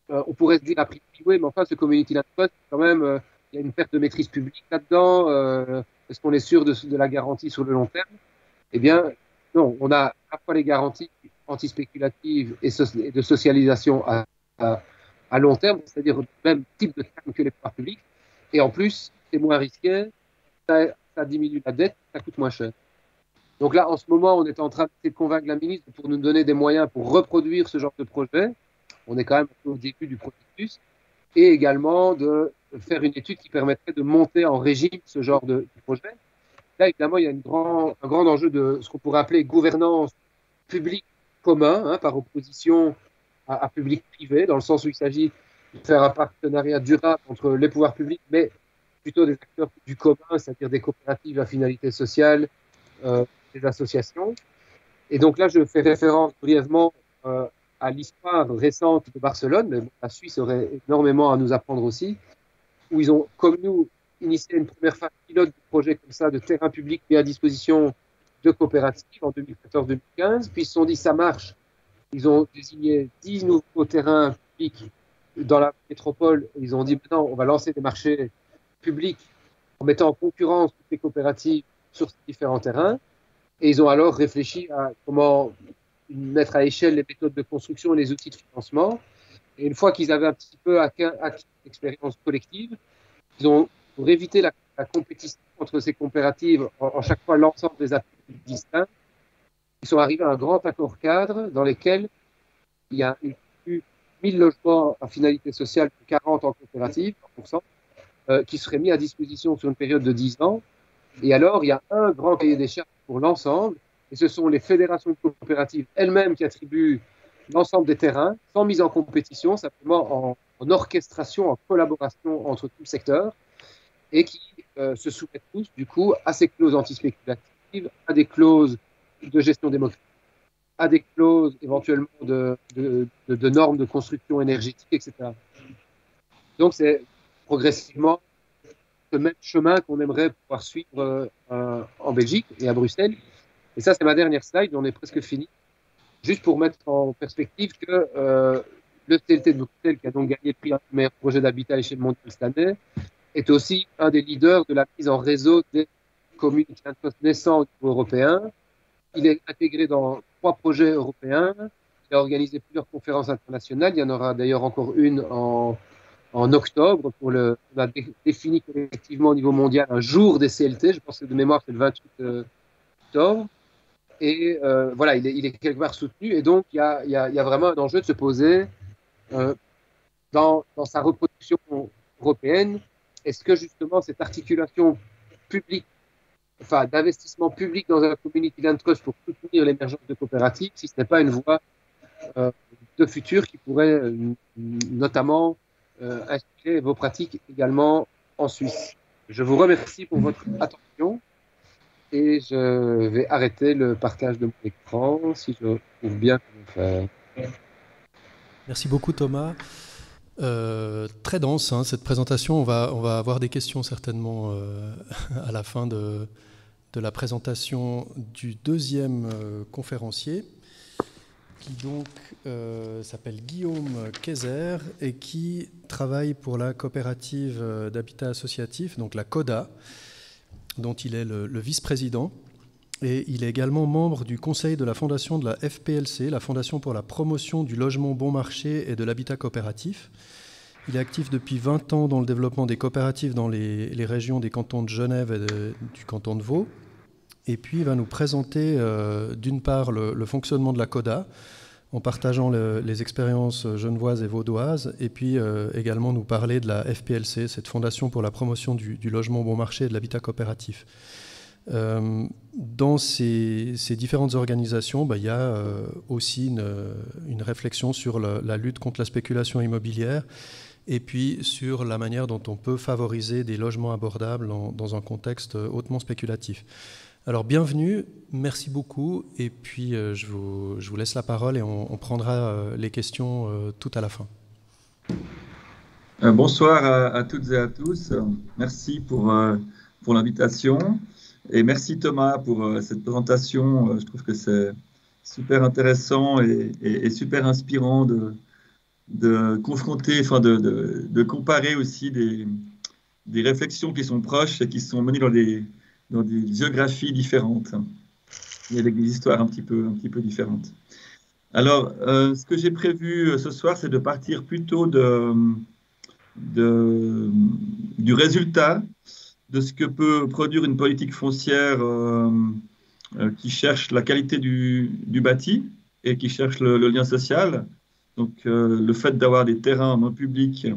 euh, on pourrait se dire après, oui, mais enfin, ce community land quand même, euh, il y a une perte de maîtrise publique là-dedans. Euh, Est-ce qu'on est sûr de, la garantie sur le long terme? Eh bien, non, on a à la fois les garanties antispéculatives et, et de socialisation à, à, à long terme, c'est-à-dire le même type de terme que les pouvoirs publics. Et en plus, c'est moins risqué, ça, diminue la dette, ça coûte moins cher. Donc là, en ce moment, on est en train de convaincre la ministre pour nous donner des moyens pour reproduire ce genre de projet. On est quand même au début du processus. Et également de faire une étude qui permettrait de monter en régime ce genre de, projet. Là, évidemment, il y a un grand enjeu de ce qu'on pourrait appeler gouvernance publique commun, hein, par opposition à, à public-privé, dans le sens où il s'agit de faire un partenariat durable entre les pouvoirs publics, mais plutôt des acteurs du commun, c'est-à-dire des coopératives à finalité sociale, euh, des associations. Et donc là, je fais référence brièvement euh, à l'histoire récente de Barcelone, mais la Suisse aurait énormément à nous apprendre aussi, où ils ont, comme nous, initié une première phase pilote de projet comme ça, de terrain public mis à disposition de coopératives en 2014-2015, puis ils se sont dit ça marche. Ils ont désigné 10 nouveaux terrains publics dans la métropole. Ils ont dit maintenant, on va lancer des marchés publics en mettant en concurrence toutes les coopératives sur ces différents terrains. Et ils ont alors réfléchi à comment mettre à échelle les méthodes de construction et les outils de financement. Et une fois qu'ils avaient un petit peu acquis l'expérience collective, ils ont, pour éviter la, compétition entre ces coopératives, en, chaque fois l'ensemble des appuis distincts, ils sont arrivés à un grand accord cadre dans lequel il y a eu 1000 logements à finalité sociale, 40 en coopérative, 100%, euh, qui seraient mis à disposition sur une période de 10 ans. Et alors, il y a un grand cahier des charges pour l'ensemble, et ce sont les fédérations coopératives elles-mêmes qui attribuent l'ensemble des terrains, sans mise en compétition, simplement en, orchestration, en collaboration entre tout le secteur. et qui se soumettent tous, du coup, à ces clauses antispéculatives, à des clauses de gestion démocratique, à des clauses éventuellement de, normes de construction énergétique, etc. Donc, c'est progressivement le même chemin qu'on aimerait pouvoir suivre euh, en Belgique et à Bruxelles. Et ça, c'est ma dernière slide, on est presque fini. Juste pour mettre en perspective que euh, le TLT de Bruxelles, qui a donc gagné le prix meilleur projet d'habitat à l'échelle mondiale cette année, est aussi un des leaders de la mise en réseau des communes naissants au niveau européen. Il est intégré dans trois projets européens. Il a organisé plusieurs conférences internationales. Il y en aura d'ailleurs encore une en, octobre. Pour le, on a défini collectivement au niveau mondial un jour des CLT. Je pense que de mémoire, c'est le 28 euh, octobre. Et euh, voilà, il est, quelque part soutenu. Et donc, il y a, vraiment un enjeu de se poser euh, dans, sa reproduction européenne. Est-ce que justement cette articulation publique, enfin d'investissement public dans un community land trust pour soutenir l'émergence de coopératives, si ce n'est pas une voie euh, de futur qui pourrait euh, notamment euh, inspirer vos pratiques également en Suisse. Je vous remercie pour votre attention et je vais arrêter le partage de mon écran si je trouve bien comment faire. Merci beaucoup Thomas. Très dense hein, cette présentation. On va, on va avoir des questions certainement à la fin de, de, la présentation du deuxième euh, conférencier qui donc euh, s'appelle Guillaume Kayser et qui travaille pour la coopérative euh, d'habitat associatif, donc la CODA, dont il est le, vice-président. Et il est également membre du conseil de la fondation de la FPLC, la Fondation pour la promotion du logement bon marché et de l'habitat coopératif. Il est actif depuis 20 ans dans le développement des coopératives dans les, régions des cantons de Genève et du canton de Vaud. Et puis il va nous présenter euh, d'une part le, fonctionnement de la CODA, en partageant le, les expériences genevoises et vaudoises, et puis euh, également nous parler de la FPLC, cette fondation pour la promotion du, du logement bon marché et de l'habitat coopératif. Euh, dans ces, différentes organisations, bah, il y a aussi une, réflexion sur la lutte contre la spéculation immobilière et puis sur la manière dont on peut favoriser des logements abordables dans un contexte hautement spéculatif. Alors bienvenue, merci beaucoup, et puis euh, je, vous, laisse la parole et on, prendra euh, les questions euh, tout à la fin. bonsoir à, toutes et à tous, merci pour, l'invitation, et merci Thomas pour cette présentation, je trouve que c'est super intéressant et, super inspirant de, confronter, enfin de comparer aussi des, des réflexions qui sont proches et qui sont menées dans des dans des géographies différentes et avec des histoires un petit peu, un petit peu différentes. Alors, euh, ce que j'ai prévu euh, ce soir, c'est de partir plutôt de, du résultat de ce que peut produire une politique foncière euh, qui cherche la qualité du, du, bâti et qui cherche le, lien social. Donc, le fait d'avoir des terrains en main public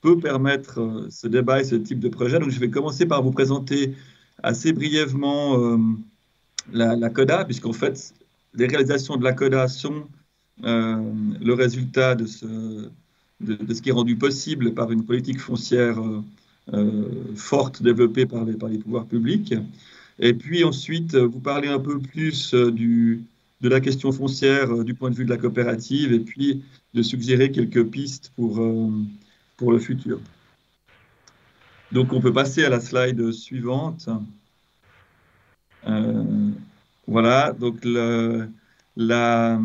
peut permettre ce débat et ce type de projet. Donc, je vais commencer par vous présenter assez brièvement euh, la, la, CODA, puisqu'en fait, les réalisations de la CODA sont euh, le résultat de ce, qui est rendu possible par une politique foncière euh, forte développée par les, pouvoirs publics. Et puis ensuite, vous parlez un peu plus de la question foncière du point de vue de la coopérative et puis de suggérer quelques pistes pour le futur. Donc, on peut passer à la slide suivante. Euh, voilà, donc la, la,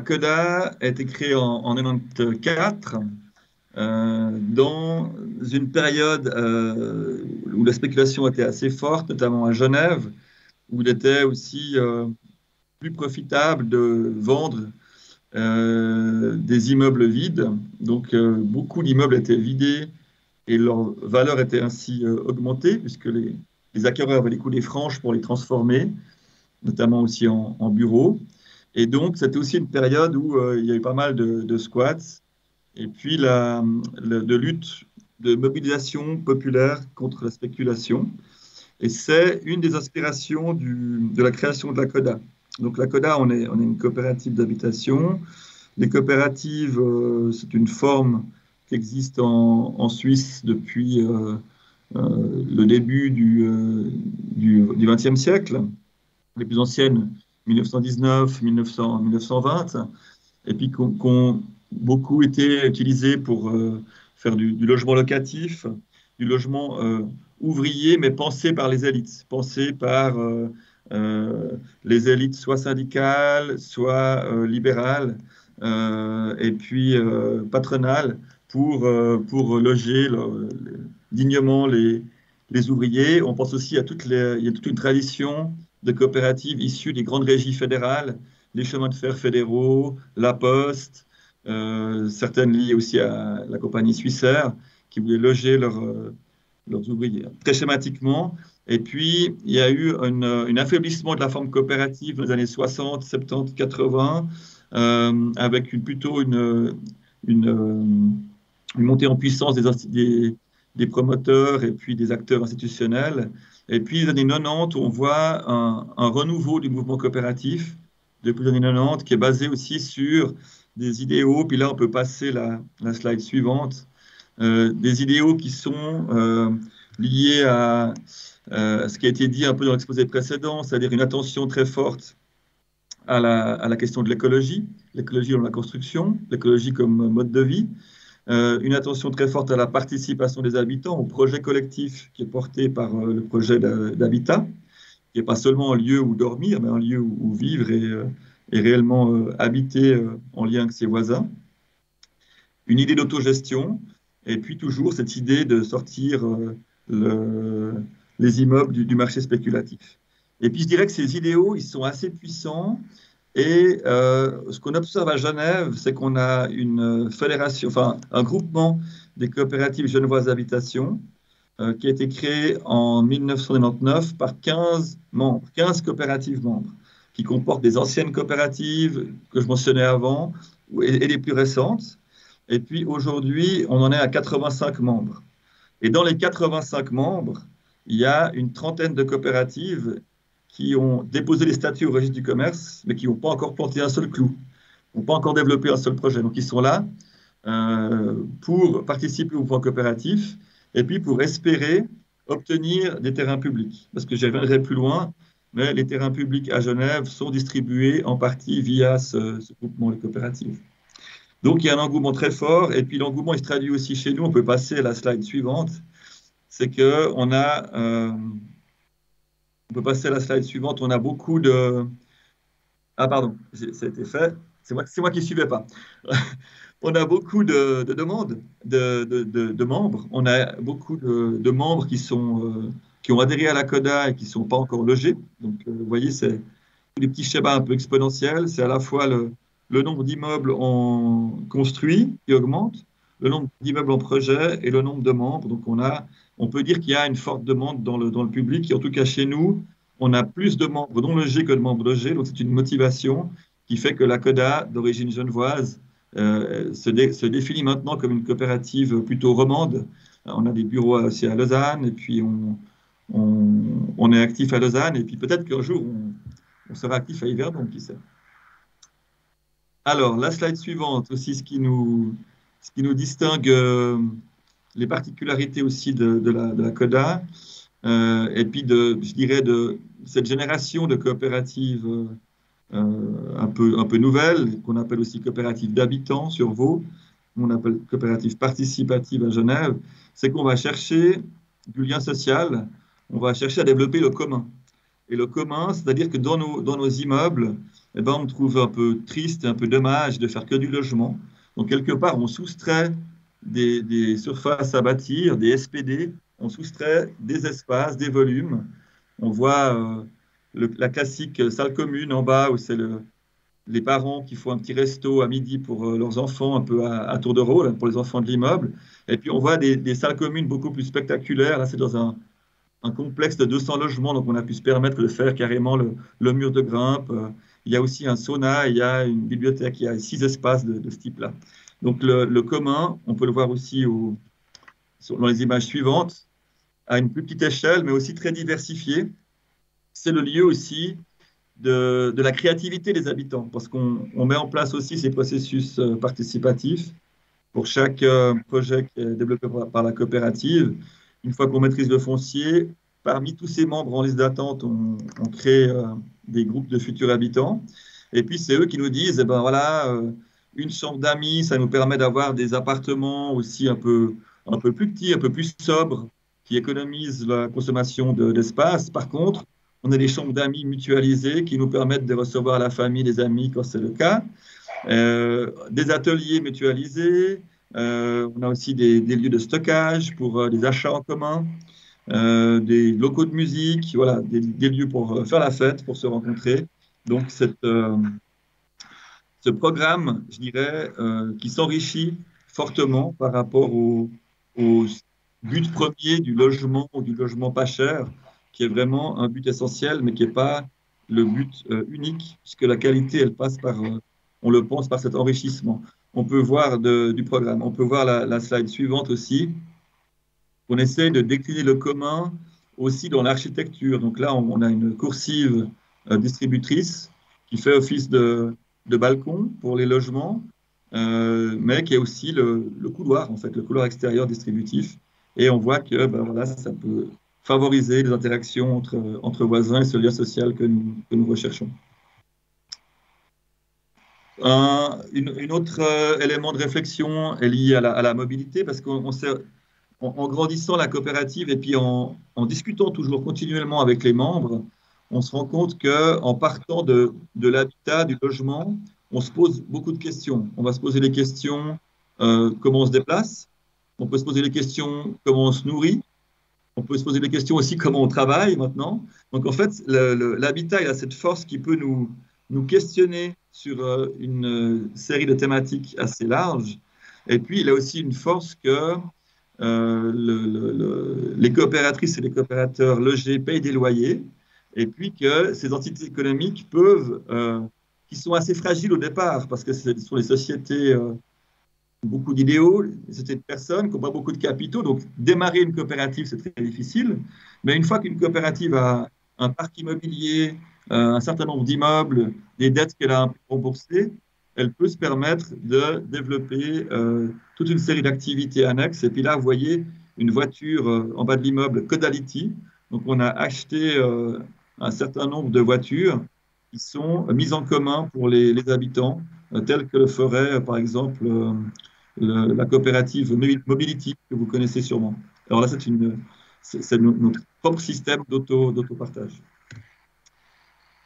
CODA a été créée en, en 94 euh, dans une période euh, où la spéculation était assez forte, notamment à Genève, où il était aussi plus profitable de vendre euh, des immeubles vides. Donc, euh, beaucoup d'immeubles étaient vidés et leur valeur était ainsi euh, augmentée puisque les, acquéreurs avaient les coulées franches pour les transformer, notamment aussi en, bureaux. Et donc, c'était aussi une période où il y a eu pas mal de, squats et puis de lutte de mobilisation populaire contre la spéculation. Et c'est une des inspirations du, de la création de la CODA. Donc la CODA, on est, on est une coopérative d'habitation. Les coopératives, euh, c'est une forme qui existe en, Suisse depuis euh, le début du, du, XXe siècle, les plus anciennes 1919, 1900, 1920, et puis qui ont, beaucoup été utilisées pour faire du, logement locatif, du logement ouvrier, mais pensé par les élites, pensé par euh, les élites soit syndicales, soit euh, libérales, euh, et puis patronales, pour, pour loger dignement les, les ouvriers. On pense aussi à toutes les, il y a toute une tradition de coopératives issues des grandes régies fédérales, les chemins de fer fédéraux, la poste, certaines liées aussi à la compagnie suissaire, qui voulaient loger leurs, leurs ouvriers. Très schématiquement, et puis, il y a eu un, affaiblissement de la forme coopérative dans les années 60, 70, 80, avec une, plutôt une, une, montée en puissance des, des, promoteurs et puis des acteurs institutionnels. Et puis, les années 90, on voit un, renouveau du mouvement coopératif depuis les années 90 qui est basé aussi sur des idéaux. Puis là, on peut passer la, la slide suivante. Euh, des idéaux qui sont euh, liés à euh, ce qui a été dit un peu dans l'exposé précédent, c'est-à-dire une attention très forte à la, question de l'écologie, l'écologie dans la construction, l'écologie comme mode de vie, euh, une attention très forte à la participation des habitants, au projet collectif qui est porté par euh, le projet d'habitat, qui n'est pas seulement un lieu où dormir, mais un lieu où, vivre et, réellement habiter en lien avec ses voisins. Une idée d'autogestion, et puis toujours cette idée de sortir le, les immeubles du, marché spéculatif. Et puis je dirais que ces idéaux, ils sont assez puissants. Et euh, ce qu'on observe à Genève, c'est qu'on a une fédération, enfin un groupement des coopératives genevoises d'habitation euh, qui a été créé en 1999 par 15 membres, 15 coopératives membres, qui comportent des anciennes coopératives que je mentionnais avant et, et les plus récentes. Et puis aujourd'hui, on en est à 85 membres. Et dans les 85 membres, il y a une trentaine de coopératives qui ont déposé les statuts au registre du commerce, mais qui n'ont pas encore porté un seul clou, n'ont pas encore développé un seul projet. Donc, ils sont là euh, pour participer au mouvement coopératif et puis pour espérer obtenir des terrains publics. Parce que j'y reviendrai plus loin, mais les terrains publics à Genève sont distribués en partie via ce, ce groupement de coopératives. Donc, il y a un engouement très fort, et puis l'engouement, il se traduit aussi chez nous. On peut passer à la slide suivante c'est que on a, euh, on peut passer à la slide suivante, on a beaucoup de, ah pardon, ça a été fait, c'est moi, moi qui ne suivais pas. on a beaucoup de, demandes de, de, membres, on a beaucoup de, membres qui, sont, euh, qui ont adhéré à la CODA et qui ne sont pas encore logés. Donc, euh, vous voyez, c'est des petits schémas un peu exponentiels. C'est à la fois le, le nombre d'immeubles en construits qui augmente, le nombre d'immeubles en projet et le nombre de membres. Donc, on a on peut dire qu'il y a une forte demande dans le, public. Et en tout cas, chez nous, on a plus de membres non logés que de membres logés. Donc, c'est une motivation qui fait que la CODA, d'origine genevoise, euh, se, définit maintenant comme une coopérative plutôt romande. On a des bureaux aussi à Lausanne, et puis on, on, est actif à Lausanne, et puis peut-être qu'un jour, on, sera actif à Yverdon, qui sait. Alors, la slide suivante, aussi ce qui nous, ce qui nous distingue. Euh, les particularités aussi de, la, CODA, euh, et puis de, je dirais, de cette génération de coopératives euh, un, peu, un peu nouvelles, qu'on appelle aussi coopératives d'habitants sur Vaud, on appelle coopérative participative à Genève, c'est qu'on va chercher du lien social, on va chercher à développer le commun. Et le commun, c'est-à-dire que dans nos, dans nos immeubles, eh ben, on trouve un peu triste un peu dommage de faire que du logement. Donc, quelque part, on soustrait des, surfaces à bâtir, des SPD, on soustrait des espaces, des volumes. On voit euh, la classique salle commune en bas où c'est le, les parents qui font un petit resto à midi pour euh, leurs enfants, un peu à, tour de rôle, pour les enfants de l'immeuble. Et puis on voit des, salles communes beaucoup plus spectaculaires. Là, c'est dans un, complexe de 200 logements, donc on a pu se permettre de faire carrément le, mur de grimpe. Il y a aussi un sauna, il y a une bibliothèque, il y a six espaces de ce type-là. Donc le, commun, on peut le voir aussi dans les images suivantes, à une plus petite échelle, mais aussi très diversifié. C'est le lieu aussi de, la créativité des habitants, parce qu'on met en place aussi ces processus euh, participatifs pour chaque projet qui est développé par la coopérative. Une fois qu'on maîtrise le foncier, parmi tous ces membres en liste d'attente, on, crée des groupes de futurs habitants. Et puis, c'est eux qui nous disent, eh ben voilà, une chambre d'amis, ça nous permet d'avoir des appartements aussi un peu, un peu plus petits, un peu plus sobres, qui économisent la consommation d'espace. Par contre, on a des chambres d'amis mutualisées qui nous permettent de recevoir la famille, les amis quand c'est le cas. Euh, des ateliers mutualisés. Euh, on a aussi des, lieux de stockage pour euh, les achats en commun. des locaux de musique, voilà, des, lieux pour faire la fête, pour se rencontrer. Donc, cette, ce programme, je dirais, qui s'enrichit fortement par rapport au, but premier du logement ou du logement pas cher, qui est vraiment un but essentiel, mais qui n'est pas le but euh, unique, puisque la qualité, elle passe par, euh, on le pense, par cet enrichissement. On peut voir du programme, on peut voir la, slide suivante aussi. On essaie de décliner le commun aussi dans l'architecture. Donc là, on, a une coursive euh, distributrice qui fait office de, de balcon pour les logements, mais qui est aussi le, couloir, en fait, le couloir extérieur distributif et on voit que ben voilà, ça peut favoriser les interactions entre, voisins et ce lien social que nous, recherchons. Un une, autre euh, élément de réflexion est lié à la, mobilité parce qu'on en, en, grandissant la coopérative et puis en, discutant toujours continuellement avec les membres, on se rend compte qu'en partant de, de l'habitat, du logement, on se pose beaucoup de questions. On va se poser les questions euh, comment on se déplace, on peut se poser les questions comment on se nourrit. On peut se poser les questions aussi comment on travaille maintenant. Donc en fait, l'habitat a cette force qui peut nous, nous questionner sur euh, une euh, série de thématiques assez larges. Et puis il a aussi une force que les coopératrices et les coopérateurs logés payent des loyers, et puis que ces entités économiques peuvent, qui sont assez fragiles au départ, parce que ce sont les sociétés beaucoup d'idéaux, des personnes qui n'ont pas beaucoup de capitaux. Donc, démarrer une coopérative, c'est très difficile. Mais une fois qu'une coopérative a un parc immobilier, euh, un certain nombre d'immeubles, des dettes qu'elle a remboursées, elle peut se permettre de développer euh, toute une série d'activités annexes. Et puis là, vous voyez une voiture euh, en bas de l'immeuble Codality. Donc, on a acheté un certain nombre de voitures qui sont mises en commun pour les, habitants, telles que le ferait, par exemple, la coopérative Mobility que vous connaissez sûrement. Alors là, c'est notre propre système d'auto-partage.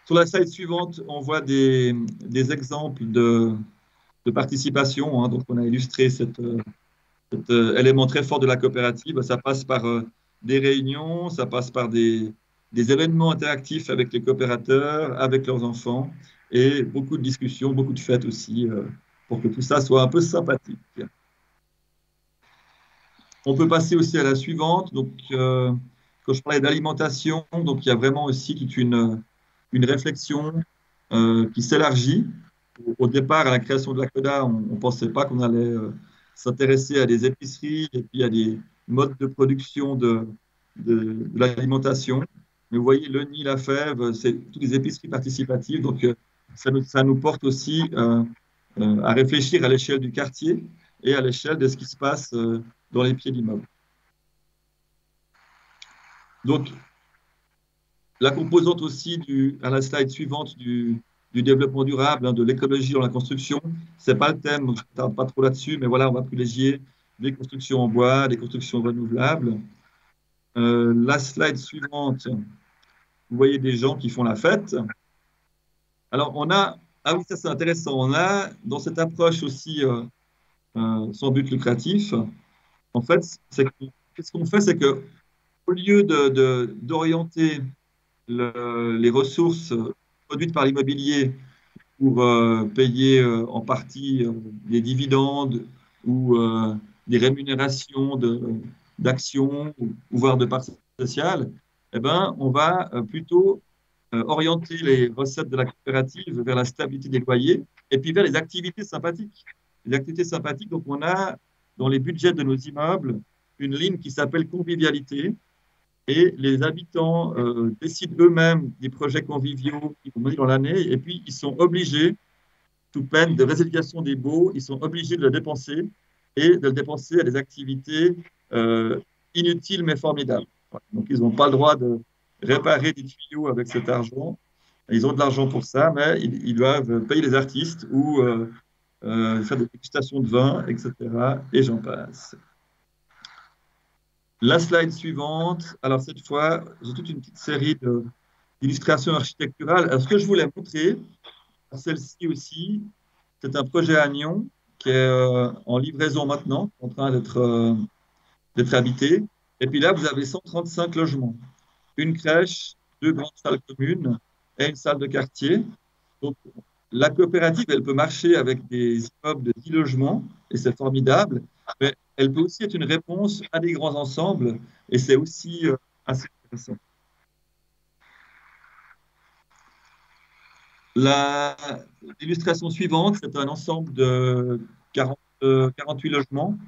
Sur la slide suivante, on voit des, exemples de, participation. Hein. donc, on a illustré cet euh, élément très fort de la coopérative. Ça passe par euh, des réunions, ça passe par des, des, événements interactifs avec les coopérateurs, avec leurs enfants, et beaucoup de discussions, beaucoup de fêtes aussi euh, pour que tout ça soit un peu sympathique. On peut passer aussi à la suivante. Donc, euh, quand je parlais d'alimentation, donc il y a vraiment aussi une, une réflexion euh, qui s'élargit. Au départ, à la création de la CODA, on ne pensait pas qu'on allait s'intéresser à des épiceries et puis à des modes de production de, de, l'alimentation. Mais vous voyez, le nid, la fève, c'est toutes les épiceries participatives. Donc, ça nous, ça nous porte aussi euh, à réfléchir à l'échelle du quartier et à l'échelle de ce qui se passe euh, dans les pieds d'immeuble. Donc, la composante aussi à la slide suivante du, du développement durable, hein, de l'écologie dans la construction, ce n'est pas le thème, je ne tarde pas trop là-dessus, mais voilà, on va privilégier des constructions en bois, des constructions renouvelables. Euh, la slide suivante, vous voyez des gens qui font la fête. Alors, on a ah oui, ça c'est intéressant. On a dans cette approche aussi euh, euh, sans but lucratif, en fait, ce qu'on fait, c'est que au lieu d'orienter les ressources produites par l'immobilier pour payer en partie des dividendes ou des rémunérations d'actions ou, voire de parts sociales, eh ben, on va plutôt euh, orienter les recettes de la coopérative vers la stabilité des loyers et puis vers les activités sympathiques. Les activités sympathiques, donc on a dans les budgets de nos immeubles une ligne qui s'appelle convivialité et les habitants euh, décident eux-mêmes des projets conviviaux qui vont venir dans l'année et puis ils sont obligés, sous peine de résiliation des baux, ils sont obligés de le dépenser et de le dépenser à des activités euh, inutiles mais formidables. Donc, ils n'ont pas le droit de réparer des tuyaux avec cet argent. Ils ont de l'argent pour ça, mais ils, doivent payer les artistes ou euh, euh, faire des dégustations de vin, etc. Et j'en passe. La slide suivante. Alors, cette fois, j'ai toute une petite série d'illustrations architecturales. Ce que je voulais montrer, celle-ci aussi, c'est un projet à Nyon qui est en livraison maintenant, en train d'être d'être habité. Et puis là, vous avez 135 logements, une crèche, deux grandes salles communes et une salle de quartier. Donc, la coopérative, elle peut marcher avec des immeubles de 10 logements, et c'est formidable, mais elle peut aussi être une réponse à des grands ensembles, et c'est aussi euh, assez intéressant. L'illustration suivante, c'est un ensemble de 40, 48 euh, logements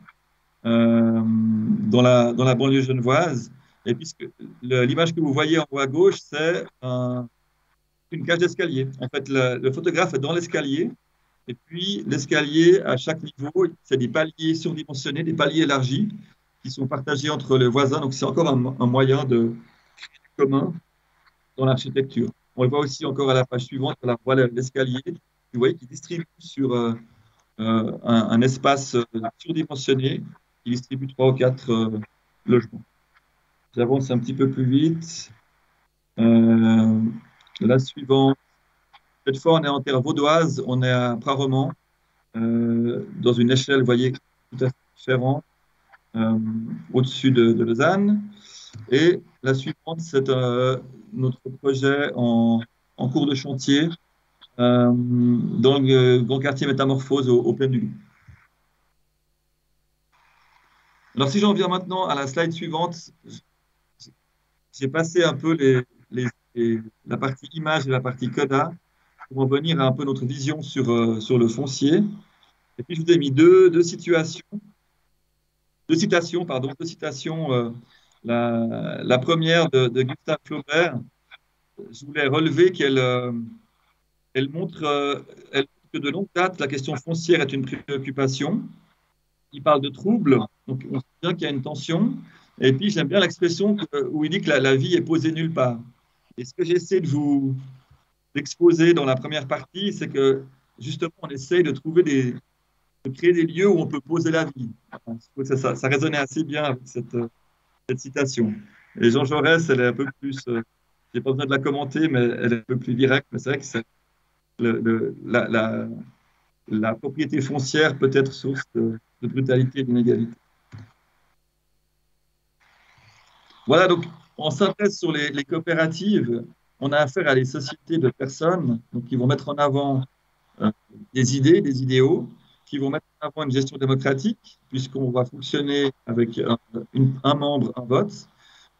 dans, la, dans la banlieue genevoise. Et puisque l'image que vous voyez en haut à gauche, c'est une cage d'escalier. En fait, le, photographe est dans l'escalier. Et puis, l'escalier, à chaque niveau, c'est des paliers surdimensionnés, des paliers élargis qui sont partagés entre les voisins. Donc, c'est encore un, moyen de commun dans l'architecture. On le voit aussi encore à la page suivante, on voit l'escalier. Vous voyez qu'il distribue sur euh, euh, un, espace surdimensionné qui distribue trois ou quatre euh, logements. J'avance un petit peu plus vite. Euh, la suivante. Cette fois, on est en terre vaudoise, on est à Praremont, euh, dans une échelle, vous voyez, tout à fait différente, au-dessus de, Lausanne. Et la suivante, c'est notre projet en, cours de chantier dans le grand quartier Métamorphose au, au plein du Loup. Alors, si j'en viens maintenant à la slide suivante, j'ai passé un peu la partie image et la partie coda pour revenir à un peu notre vision sur, euh, sur le foncier. Et puis, je vous ai mis deux, situations, deux citations, pardon, deux citations. Euh, la, première de, Gustave Flaubert, je voulais relever qu'elle euh, elle montre, que de longue date, la question foncière est une préoccupation il parle de troubles, donc on sait bien qu'il y a une tension. Et puis j'aime bien l'expression où il dit que la, vie est posée nulle part. Et ce que j'essaie de vous exposer dans la première partie, c'est que justement on essaye de trouver des, de créer des lieux où on peut poser la vie. Ça, résonnait assez bien avec cette, citation. Et Jean Jaurès, elle est un peu plus, euh, j'ai pas besoin de la commenter, mais elle est un peu plus directe. Mais c'est vrai que c'est la, propriété foncière peut être source de brutalité et d'inégalité. Voilà, donc on s'intéresse sur les, coopératives. On a affaire à des sociétés de personnes donc, qui vont mettre en avant euh, des idées, des idéaux, qui vont mettre en avant une gestion démocratique, puisqu'on va fonctionner avec un, un, membre, un vote.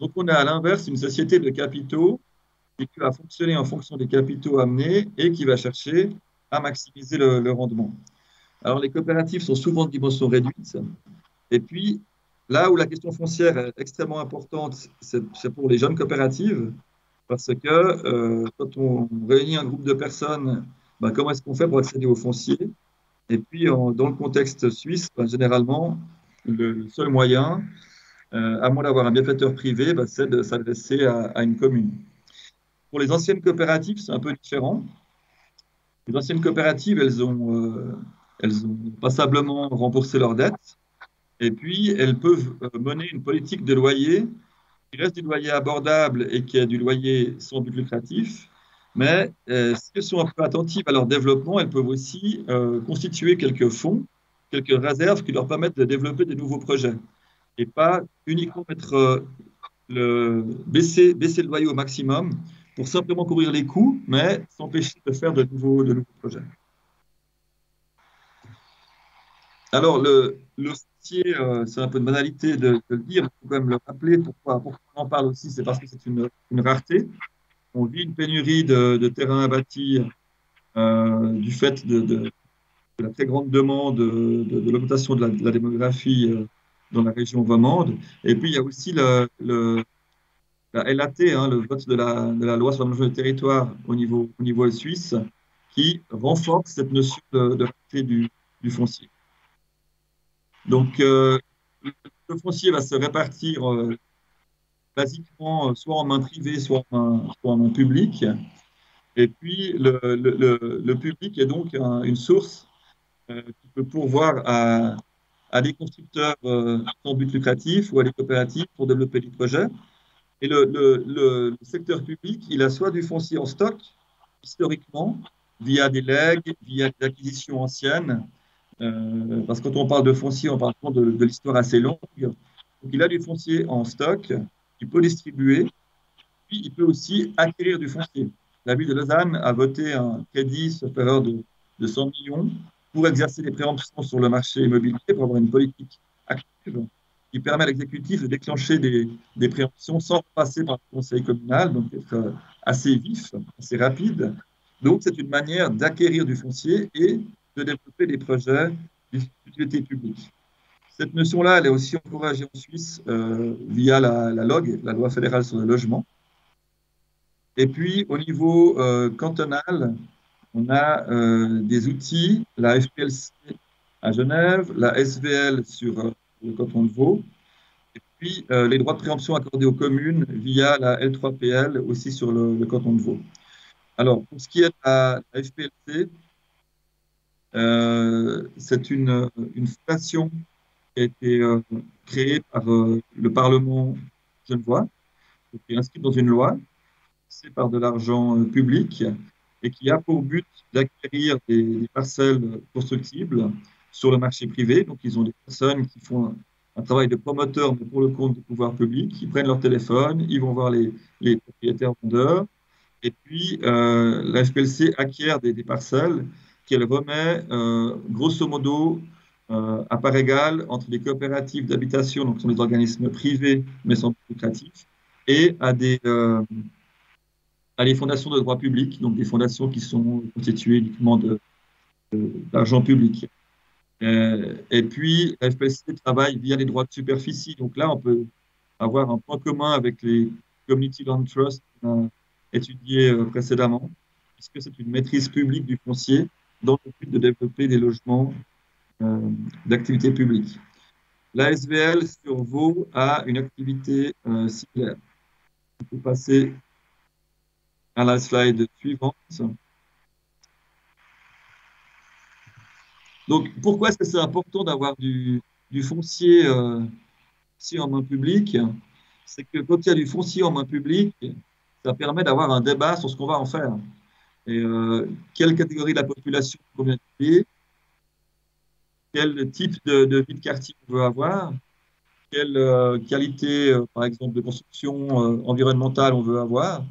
Donc on a à l'inverse une société de capitaux qui va fonctionner en fonction des capitaux amenés et qui va chercher à maximiser le rendement. Alors, les coopératives sont souvent de dimension réduite. Et puis, là où la question foncière est extrêmement importante, c'est pour les jeunes coopératives, parce que euh, quand on réunit un groupe de personnes, ben, comment est-ce qu'on fait pour accéder au foncier? Et puis, dans le contexte suisse, ben, généralement, le seul moyen, euh, à moins d'avoir un bienfaiteur privé, ben, c'est de s'adresser à, une commune. Pour les anciennes coopératives, c'est un peu différent. Les anciennes coopératives, elles ont euh, elles ont passablement remboursé leurs dettes, et puis elles peuvent euh, mener une politique de loyer qui reste du loyer abordable et qui est du loyer sans but lucratif. Mais euh, si elles sont un peu attentives à leur développement, elles peuvent aussi euh, constituer quelques fonds, quelques réserves qui leur permettent de développer de nouveaux projets. Et pas uniquement mettre baisser, le loyer au maximum pour simplement couvrir les coûts, mais s'empêcher de faire de nouveaux, projets. Alors, le, c'est un peu de banalité de, le dire, il faut quand même le rappeler. Pourquoi, on en parle aussi? C'est parce que c'est une, rareté. On vit une pénurie de, de terrains à bâtir euh, du fait de, la très grande demande de, l'augmentation de, la démographie euh, dans la région romande. Et puis, il y a aussi le, la LAT, hein, le vote de la, loi sur l'aménagement du territoire au niveau, au niveau suisse, qui renforce cette notion de, rareté du foncier. Donc, le foncier va se répartir basiquement soit en main privée, soit en main, publique. Et puis, le, public est donc une source qui peut pourvoir à, à des constructeurs sans but lucratif ou à des coopératives pour développer des projets. Et le, secteur public, il a soit du foncier en stock, historiquement, via des legs, via des acquisitions anciennes, euh, parce que quand on parle de foncier, on parle de, de l'histoire assez longue. Donc, il a du foncier en stock, il peut distribuer, puis il peut aussi acquérir du foncier. La ville de Lausanne a voté un crédit supérieur de, de 100 millions pour exercer des préemptions sur le marché immobilier, pour avoir une politique active qui permet à l'exécutif de déclencher des, des, préemptions sans passer par le conseil communal, donc être assez vif, assez rapide. Donc, c'est une manière d'acquérir du foncier et de développer des projets d'utilité publique. Cette notion-là, elle est aussi encouragée en Suisse euh, via la, LOG, la loi fédérale sur le logement. Et puis, au niveau euh, cantonal, on a des outils, la FPLC à Genève, la SVL sur le canton de Vaud. Et puis, euh, les droits de préemption accordés aux communes via la L3PL aussi sur le, canton de Vaud. Alors, pour ce qui est de la, FPLC, euh, c'est une, une, fondation qui a été euh, créée par le Parlement genevois, qui est inscrite dans une loi, c'est par de l'argent public et qui a pour but d'acquérir des, parcelles constructibles sur le marché privé. Donc, ils ont des personnes qui font un, travail de promoteur, mais pour le compte du pouvoir public. Ils prennent leur téléphone, ils vont voir les, les propriétaires vendeurs. Et puis, euh, la FPLC acquiert des, parcelles qu'elle remet, euh, grosso modo, euh, à part égale entre les coopératives d'habitation, donc sont des organismes privés, mais sans lucratif, et à des, à des fondations de droit public, donc des fondations qui sont constituées uniquement d'argent public. Euh, et puis, la FPC travaille via les droits de superficie. Donc là, on peut avoir un point commun avec les Community Land Trust qu'on a étudié euh, précédemment, puisque c'est une maîtrise publique du foncier dans le but de développer des logements euh, d'activité publique. La SVL sur Vaud a une activité similaire. On peut passer à la slide suivante. Donc, pourquoi est-ce que c'est important d'avoir du, foncier euh, en main publique? C'est que quand il y a du foncier en main publique, ça permet d'avoir un débat sur ce qu'on va en faire. Euh, quelle catégorie de la population convient de Quel type de, vie de quartier on veut avoir? Quelle euh, qualité, euh, par exemple, de construction environnementale on veut avoir?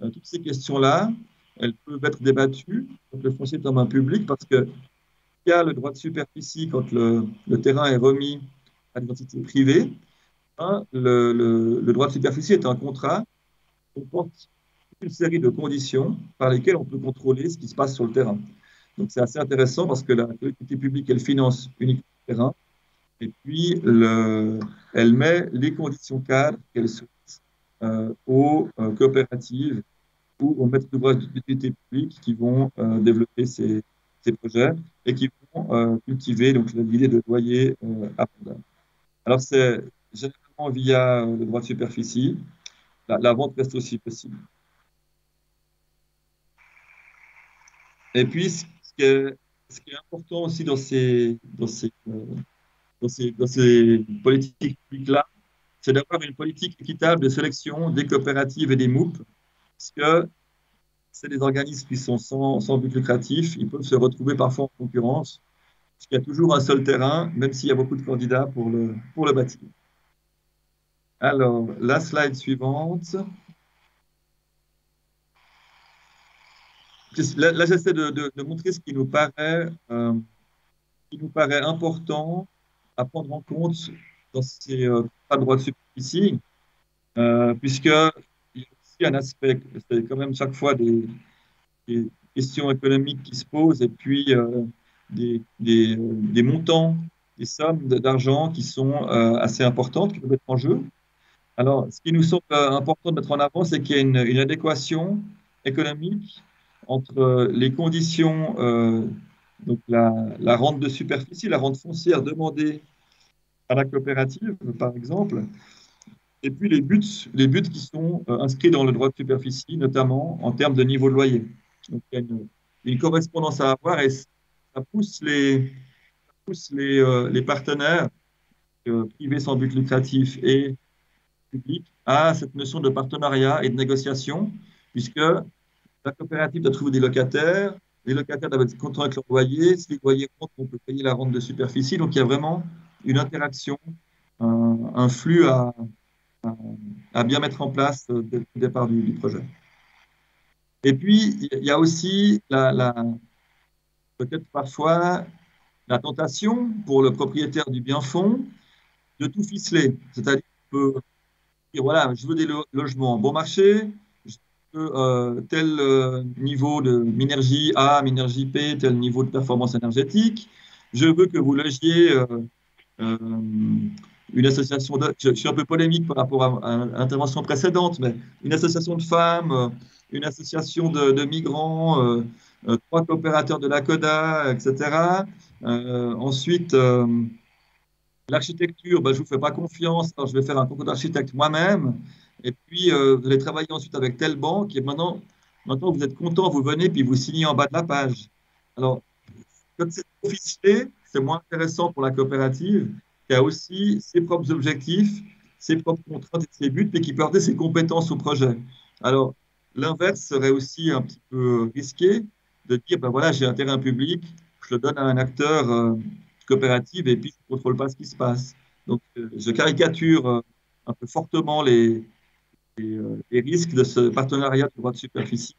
Toutes ces questions-là, elles peuvent être débattues. Quand le foncier est main publique parce que le droit de superficie quand le, terrain est remis à l'identité privée. Hein, le, droit de superficie est un contrat une série de conditions par lesquelles on peut contrôler ce qui se passe sur le terrain. Donc c'est assez intéressant parce que la collectivité publique, elle finance uniquement le terrain et puis le, elle met les conditions cadres qu'elle souhaite aux euh, coopératives ou aux maîtres d'ouvrage d'utilité publique qui vont euh, développer ces, projets et qui vont euh, cultiver l'idée de loyer abordable. Alors c'est généralement via le droit de superficie. La, vente reste aussi possible. Et puis, ce qui est, important aussi dans ces, dans ces, dans ces, politiques publiques-là, c'est d'avoir une politique équitable de sélection des coopératives et des MOUP, parce que c'est des organismes qui sont sans, sans, but lucratif. Ils peuvent se retrouver parfois en concurrence, parce qu'il y a toujours un seul terrain, même s'il y a beaucoup de candidats pour le, pour le bâtir. Alors, la slide suivante. Là, j'essaie de, montrer ce qui nous paraît, euh, important à prendre en compte dans ces euh, droits de superficie, euh, puisque un aspect, c'est quand même chaque fois des, questions économiques qui se posent et puis euh, des, des, montants, des sommes d'argent qui sont euh, assez importantes, qui peuvent être en jeu. Alors, ce qui nous semble euh, important de mettre en avant, c'est qu'il y a une, adéquation économique entre les conditions, donc la, rente de superficie, la rente foncière demandée à la coopérative, par exemple. Et puis les buts, les buts qui sont euh, inscrits dans le droit de superficie, notamment en termes de niveau de loyer. Donc il y a une, correspondance à avoir et ça pousse les, pousse les, euh, les partenaires euh, privés sans but lucratif et publics à cette notion de partenariat et de négociation, puisque la coopérative doit trouver des locataires, les locataires doivent être contents avec leur loyer, si les loyers comptent, on peut payer la rente de superficie. Donc il y a vraiment une interaction, un, flux à, bien mettre en place dès le départ du, projet. Et puis, il y a aussi peut-être parfois la tentation pour le propriétaire du bien fond de tout ficeler. C'est-à-dire peut dire, voilà, je veux des logements bon marché, euh, tel euh, niveau de Minergie A, Minergie P, tel niveau de performance énergétique. Je veux que vous logiez euh, une association. Je, suis un peu polémique par rapport à, l'intervention précédente, mais une association de femmes, une association de, migrants, trois coopérateurs de la CODA, etc. ensuite, l'architecture, ben, je ne vous fais pas confiance, je vais faire un concours d'architecte moi-même. Et puis, euh, vous allez travailler ensuite avec telle banque. Et maintenant, maintenant, vous êtes content, vous venez, puis vous signez en bas de la page. Alors, quand c'est officiel, c'est moins intéressant pour la coopérative qui a aussi ses propres objectifs, ses propres contraintes et ses buts, mais qui porter ses compétences au projet. Alors, l'inverse serait aussi un petit peu risqué de dire, ben voilà, j'ai un terrain public, je le donne à un acteur euh, coopératif et puis je ne contrôle pas ce qui se passe. Donc, euh, je caricature un peu fortement les, euh, les, risques de ce partenariat de droit de superficie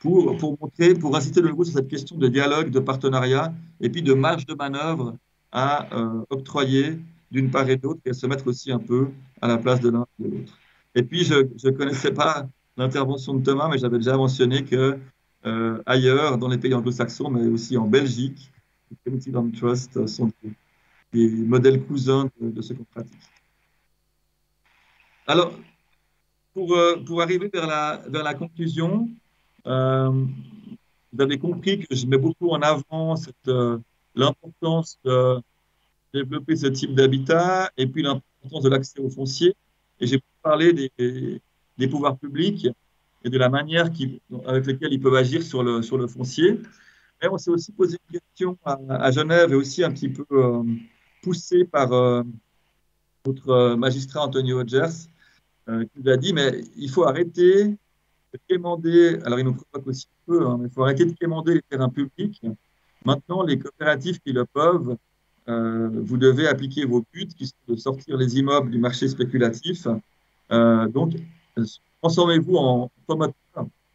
pour, pour montrer, pour inciter le nouveau sur cette question de dialogue, de partenariat et puis de marge de manœuvre à euh, octroyer d'une part et d'autre et à se mettre aussi un peu à la place de l'un et de l'autre. Et puis, je ne connaissais pas l'intervention de Thomas, mais j'avais déjà mentionné que euh, ailleurs, dans les pays anglo-saxons, mais aussi en Belgique, les Community Land Trust sont des, modèles cousins de, de ce qu'on pratique. Alors, pour, euh, pour arriver vers la, vers la conclusion, euh, vous avez compris que je mets beaucoup en avant euh, l'importance de développer ce type d'habitat et puis l'importance de l'accès au foncier. Et j'ai parlé des, des, pouvoirs publics et de la manière qui, avec laquelle ils peuvent agir sur le, sur le foncier. Mais on s'est aussi posé une question à, Genève et aussi un petit peu poussé par notre magistrat Antonio Hodgers qui nous a dit mais il faut arrêter de quémander, alors il nous provoque aussi peu, hein, mais il faut arrêter de quémander les terrains publics. Maintenant, les coopératives qui le peuvent, euh, vous devez appliquer vos buts qui sont de sortir les immeubles du marché spéculatif. Euh, donc, transformez-vous en promoteur,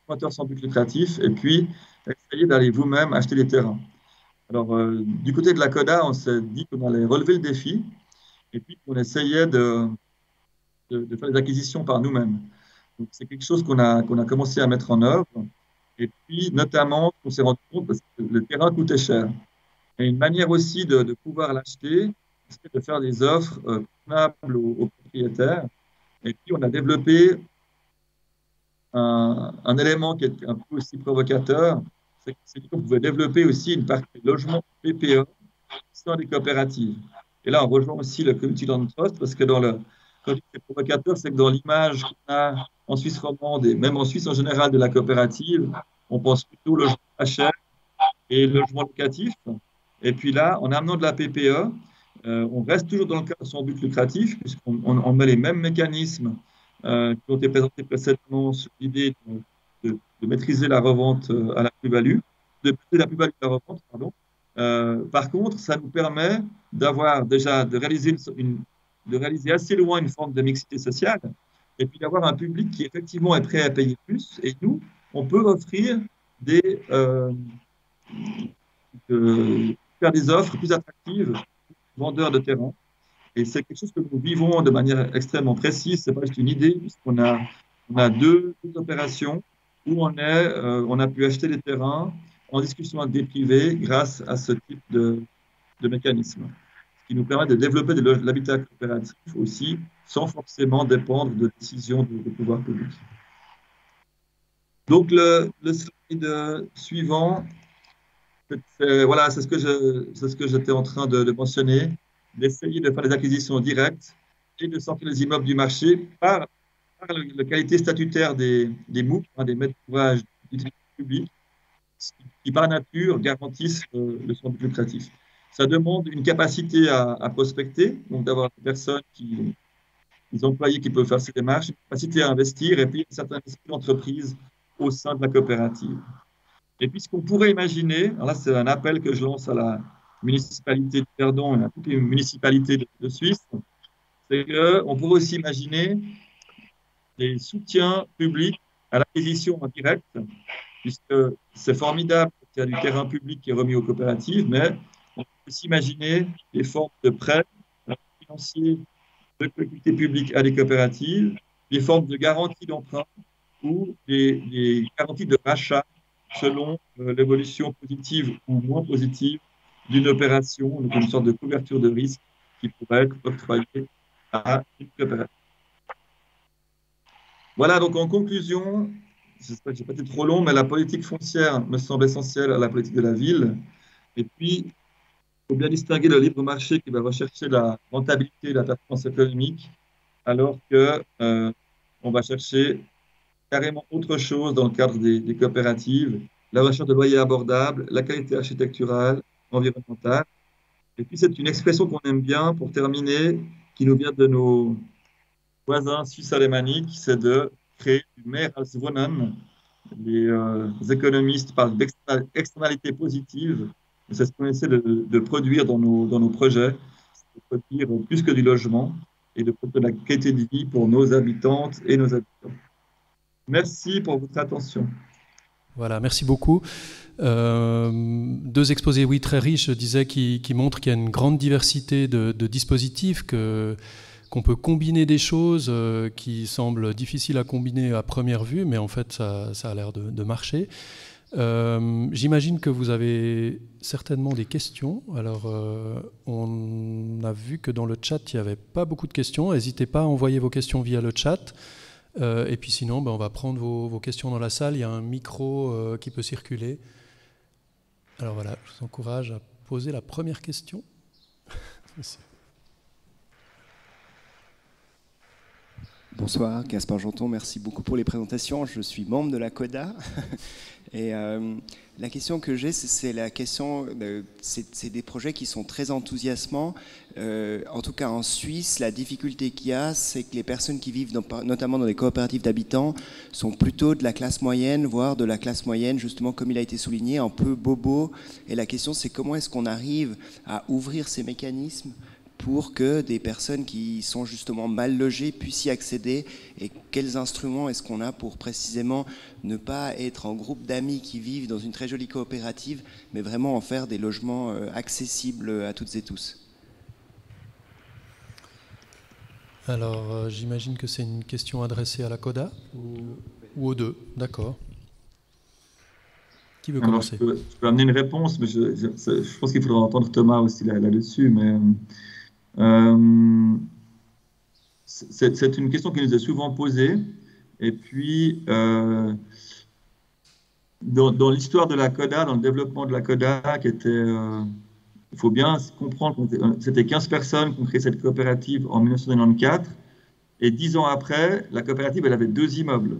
promoteur sans but lucratif et puis essayez d'aller vous-même acheter les terrains. Alors, du côté de la CODA, on s'est dit qu'on allait relever le défi et puis qu'on essayait de, de, faire des acquisitions par nous-mêmes. C'est quelque chose qu'on a, qu'on a commencé à mettre en œuvre. Et puis, notamment, on s'est rendu compte que le terrain coûtait cher. Et une manière aussi de, pouvoir l'acheter, c'est de faire des offres euh, aux, propriétaires. Et puis, on a développé un, élément qui est un peu aussi provocateur, c'est qu'on pouvait développer aussi une partie logement PPE sans les coopératives. Et là, on rejoint aussi le Community Land Trust parce que dans le, dis provocateur, c'est que dans l'image qu'on a en Suisse romande et même en Suisse en général de la coopérative, on pense plutôt logement cher et logement locatif. Et puis là, en amenant de la PPE, euh, on reste toujours dans le cadre son but lucratif, puisqu'on on, met les mêmes mécanismes euh, qui ont été présentés précédemment sur l'idée de, maîtriser la revente euh, à la plus-value, de maîtriser la plus-value de la revente, pardon. par contre, ça nous permet d'avoir déjà, de réaliser une, de réaliser assez loin une forme de mixité sociale, et puis d'avoir un public qui effectivement est prêt à payer plus. Et nous, on peut offrir des, euh, faire des offres plus attractives aux vendeurs de terrain. Et c'est quelque chose que nous vivons de manière extrêmement précise. C'est pas juste une idée, puisqu'on a, on a deux, opérations où on, est, euh, on a pu acheter des terrains en discussion avec des privés grâce à ce type de, de mécanisme qui nous permet de développer de l'habitat coopératif aussi, sans forcément dépendre de décisions de, pouvoir public. Donc, le, slide suivant, voilà, c'est ce que j'étais en train de, mentionner. d'essayer de faire des acquisitions directes et de sortir les immeubles du marché par, la qualité statutaire des, des MOOC, hein, des maîtres d'ouvrage d'utilité publique, qui par nature garantissent euh, le soin lucratif. Ça demande une capacité à, prospecter, donc d'avoir des personnes qui, des employés qui peuvent faire ces démarches, une capacité à investir et puis un certain esprit d'entreprise au sein de la coopérative. Et puis ce qu'on pourrait imaginer, alors là c'est un appel que je lance à la municipalité de Verdon et à toutes les municipalités de, Suisse, c'est qu'on pourrait aussi imaginer des soutiens publics à l'acquisition en direct, puisque c'est formidable qu'il y a du terrain public qui est remis aux coopératives, mais on peut aussi imaginer des formes de prêts financiers de collectivités publiques à des coopératives, des formes de garanties d'emprunt ou des, garanties de rachat selon euh, l'évolution positive ou moins positive d'une opération, donc une sorte de couverture de risque qui pourrait être octroyée à une coopérative. Voilà, donc en conclusion, j'espère que je n'ai pas été trop long, mais la politique foncière me semble essentielle à la politique de la ville. Et puis, faut bien distinguer le libre marché qui va rechercher la rentabilité et la performance économique, alors que euh, on va chercher carrément autre chose dans le cadre des, coopératives, la recherche de loyers abordables, la qualité architecturale, environnementale. Et puis, c'est une expression qu'on aime bien pour terminer, qui nous vient de nos voisins suisses alémaniques, c'est de créer du Mehrheitswohnen. Les, euh, les économistes parlent d'externalité positive. C'est ce qu'on essaie de, produire dans nos, dans nos projets, de produire plus que du logement et de produire de la qualité de vie pour nos habitantes et nos habitants. Merci pour votre attention. Voilà, merci beaucoup. Euh, deux exposés, oui, très riches, je disais, qui, montrent qu'il y a une grande diversité de, dispositifs, que, qu'on peut combiner des choses euh, qui semblent difficiles à combiner à première vue, mais en fait, ça, a l'air de, marcher. Euh, j'imagine que vous avez certainement des questions. Alors, on a vu que dans le chat, il n'y avait pas beaucoup de questions. N'hésitez pas à envoyer vos questions via le chat. Euh, et puis sinon, ben, on va prendre vos, questions dans la salle. Il y a un micro euh, qui peut circuler. Alors voilà, je vous encourage à poser la première question. Bonsoir, Gaspard Janton, merci beaucoup pour les présentations. Je suis membre de la CODA. Et euh, la question que j'ai, c'est la question, c'est des projets qui sont très enthousiasmants. Euh, en tout cas, en Suisse, la difficulté qu'il y a, c'est que les personnes qui vivent notamment dans les coopératives d'habitants sont plutôt de la classe moyenne, voire de la classe moyenne, justement, comme il a été souligné, un peu bobo. Et la question, c'est comment est-ce qu'on arrive à ouvrir ces mécanismes pour que des personnes qui sont justement mal logées puissent y accéder et quels instruments est-ce qu'on a pour précisément ne pas être en groupe d'amis qui vivent dans une très jolie coopérative, mais vraiment en faire des logements euh, accessibles à toutes et tous Alors, euh, j'imagine que c'est une question adressée à la CODA ou, aux deux, d'accord. Qui veut commencer? je, peux, amener une réponse, mais je, pense qu'il faudra entendre Thomas aussi là-dessus. mais euh, c'est une question qui nous est souvent posée. Et puis, euh, dans, l'histoire de la CODA, dans le développement de la CODA, qui était, euh, il faut bien comprendre c'était 15 personnes qui ont créé cette coopérative en 1994. Et dix ans après, la coopérative, elle avait deux immeubles.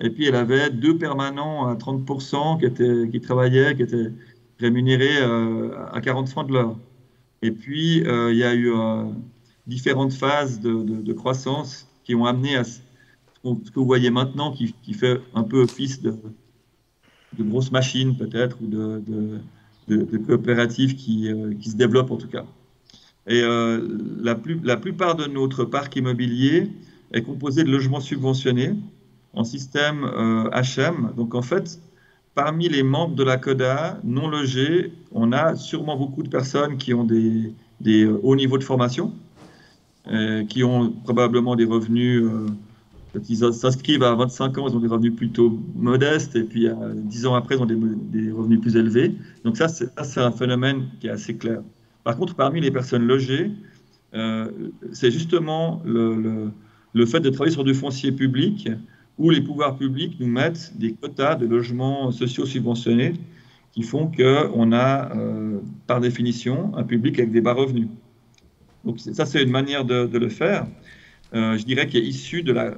Et puis, elle avait deux permanents à 30% qui, qui travaillaient, qui étaient rémunérés à 40 francs de l'heure. Et puis, euh, il y a eu euh, différentes phases de, croissance qui ont amené à ce, que vous voyez maintenant, qui, fait un peu office de, de grosses machines peut-être, ou de, de coopératives qui, euh, qui, se développent en tout cas. Et la plupart de notre parc immobilier est composé de logements subventionnés en système HM. Donc en fait, parmi les membres de la CODA non logés, on a sûrement beaucoup de personnes qui ont des, euh, hauts niveaux de formation, euh, qui ont probablement des revenus, euh, ils s'inscrivent à 25 ans, ils ont des revenus plutôt modestes, et puis à 10 ans après, ils ont des, revenus plus élevés. Donc ça, c'est un phénomène qui est assez clair. Par contre, parmi les personnes logées, c'est justement le, le, fait de travailler sur du foncier public où les pouvoirs publics nous mettent des quotas de logements sociaux subventionnés qui font qu'on a, euh, par définition, un public avec des bas revenus. Donc ça, c'est une manière de, le faire. Euh, je dirais qu'il est issu de la,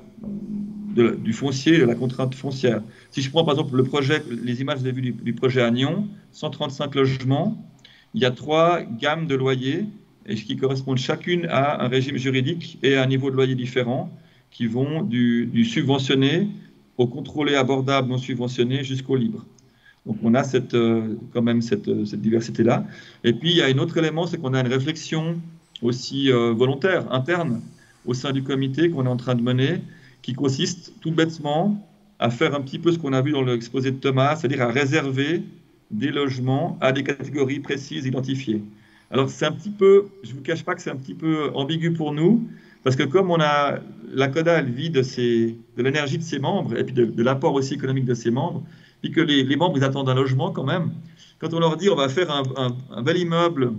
du foncier, de la contrainte foncière. Si je prends par exemple le projet, les images que vous vues du, projet Agnon, 135 logements, il y a trois gammes de loyers et qui correspondent chacune à un régime juridique et à un niveau de loyer différent qui vont du, subventionné au contrôlé abordable non subventionné jusqu'au libre. Donc on a cette, euh, quand même cette, cette diversité-là. Et puis il y a un autre élément, c'est qu'on a une réflexion aussi euh, volontaire, interne, au sein du comité qu'on est en train de mener, qui consiste tout bêtement à faire un petit peu ce qu'on a vu dans l'exposé de Thomas, c'est-à-dire à réserver des logements à des catégories précises identifiées. Alors c'est un petit peu, je ne vous cache pas que c'est un petit peu ambigu pour nous, parce que comme on a la CODA, elle vit de, l'énergie de ses membres et puis de, l'apport aussi économique de ses membres, puis que les, membres ils attendent un logement quand même. Quand on leur dit on va faire un, bel immeuble,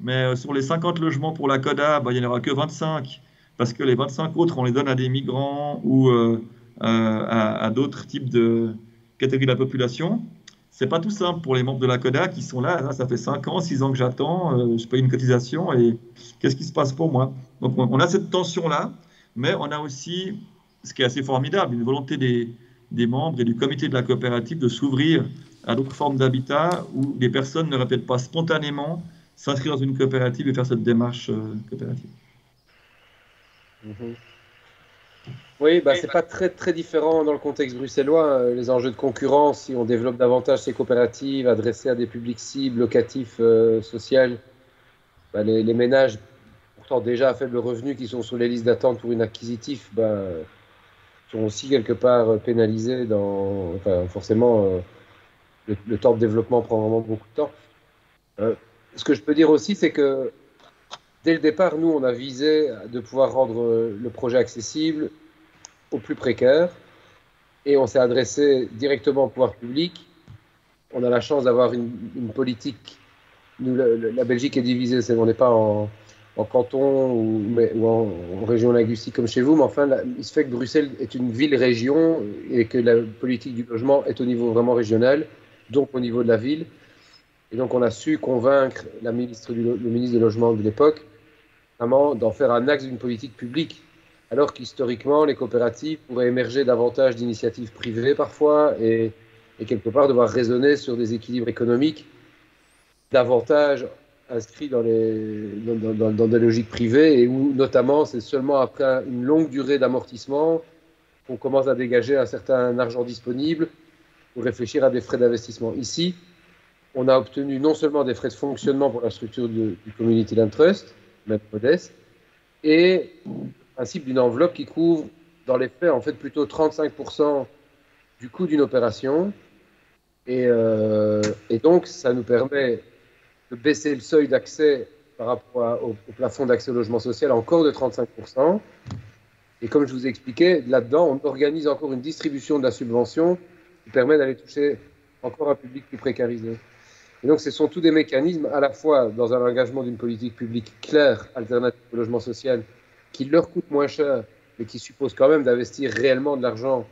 mais euh, sur les 50 logements pour la CODA, bah, il n'y en aura que 25, parce que les 25 autres on les donne à des migrants ou euh, à, d'autres types de catégories de la population c'est pas tout simple pour les membres de la CODA qui sont là. ça fait 5 ans, 6 ans que j'attends, euh, je paye une cotisation et qu'est-ce qui se passe pour moi? Donc on, a cette tension-là, mais on a aussi, ce qui est assez formidable, une volonté des, membres et du comité de la coopérative de s'ouvrir à d'autres formes d'habitat où les personnes ne répètent pas spontanément s'inscrire dans une coopérative et faire cette démarche euh, coopérative. Mm-hmm. Oui, bah, c'est pas très, très différent dans le contexte bruxellois. Euh, les enjeux de concurrence, si on développe davantage ces coopératives adressées à des publics cibles, locatifs, euh, sociaux, bah, les, ménages, déjà à faible revenu, qui sont sur les listes d'attente pour une acquisitif, bah, sont aussi quelque part pénalisés dans. Enfin, forcément, euh, le, temps de développement prend vraiment beaucoup de temps. ce que je peux dire aussi, c'est que dès le départ, nous, on a visé de pouvoir rendre le projet accessible aux plus précaires et on s'est adressé directement au pouvoir public. On a la chance d'avoir une, politique. Nous, la, Belgique est divisée, c'est, on n'est pas en, canton ou, en, région linguistique comme chez vous, mais enfin, il se fait que Bruxelles est une ville-région et que la politique du logement est au niveau vraiment régional, donc au niveau de la ville. Et donc, on a su convaincre le ministre du Logement de l'époque vraiment d'en faire un axe d'une politique publique alors qu'historiquement, les coopératives pourraient émerger davantage d'initiatives privées parfois et, quelque part devoir raisonner sur des équilibres économiques davantage inscrits dans, des logiques privées et où notamment c'est seulement après une longue durée d'amortissement qu'on commence à dégager un certain argent disponible pour réfléchir à des frais d'investissement. Ici, on a obtenu non seulement des frais de fonctionnement pour la structure du Community Land Trust, même modeste, et principe d'une enveloppe qui couvre, dans les faits, en fait, plutôt 35% du coût d'une opération. Euh, et, donc, ça nous permet de baisser le seuil d'accès par rapport au, plafond d'accès au logement social encore de 35%. Et comme je vous ai expliqué, là-dedans, on organise encore une distribution de la subvention qui permet d'aller toucher encore un public plus précarisé. Et donc, ce sont tous des mécanismes, à la fois dans un engagement d'une politique publique claire, alternative au logement social, qui leur coûte moins cher, mais qui suppose quand même d'investir réellement de l'argent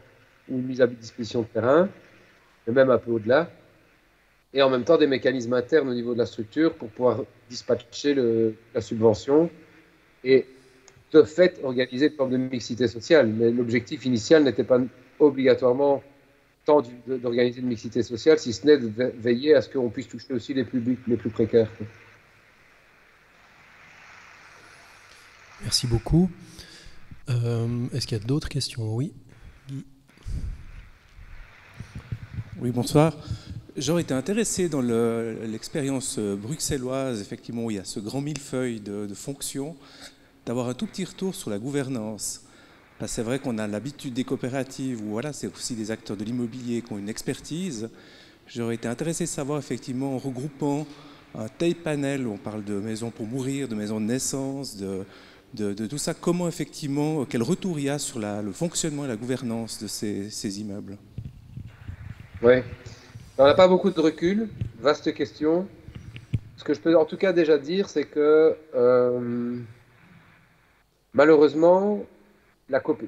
ou une mise à disposition de terrain, et même un peu au-delà, et en même temps des mécanismes internes au niveau de la structure pour pouvoir dispatcher le, la subvention et de fait organiser une forme de mixité sociale. Mais l'objectif initial n'était pas obligatoirement tant d'organiser une mixité sociale, si ce n'est de veiller à ce qu'on puisse toucher aussi les publics les plus précaires. Merci beaucoup. Euh, est-ce qu'il y a d'autres questions? Oui. Oui, bonsoir. J'aurais été intéressé dans l'expérience bruxelloise, effectivement, où il y a ce grand millefeuille de, de fonctions, d'avoir un tout petit retour sur la gouvernance. C'est vrai qu'on a l'habitude des coopératives, où voilà, c'est aussi des acteurs de l'immobilier qui ont une expertise. J'aurais été intéressé de savoir, effectivement, en regroupant un tel panel, où on parle de maisons pour mourir, de maisons de naissance, de, de, tout ça, comment effectivement, quel retour il y a sur le fonctionnement et la gouvernance de ces, immeubles? Oui, on n'a pas beaucoup de recul, vaste question. Ce que je peux en tout cas déjà dire, c'est que euh, malheureusement,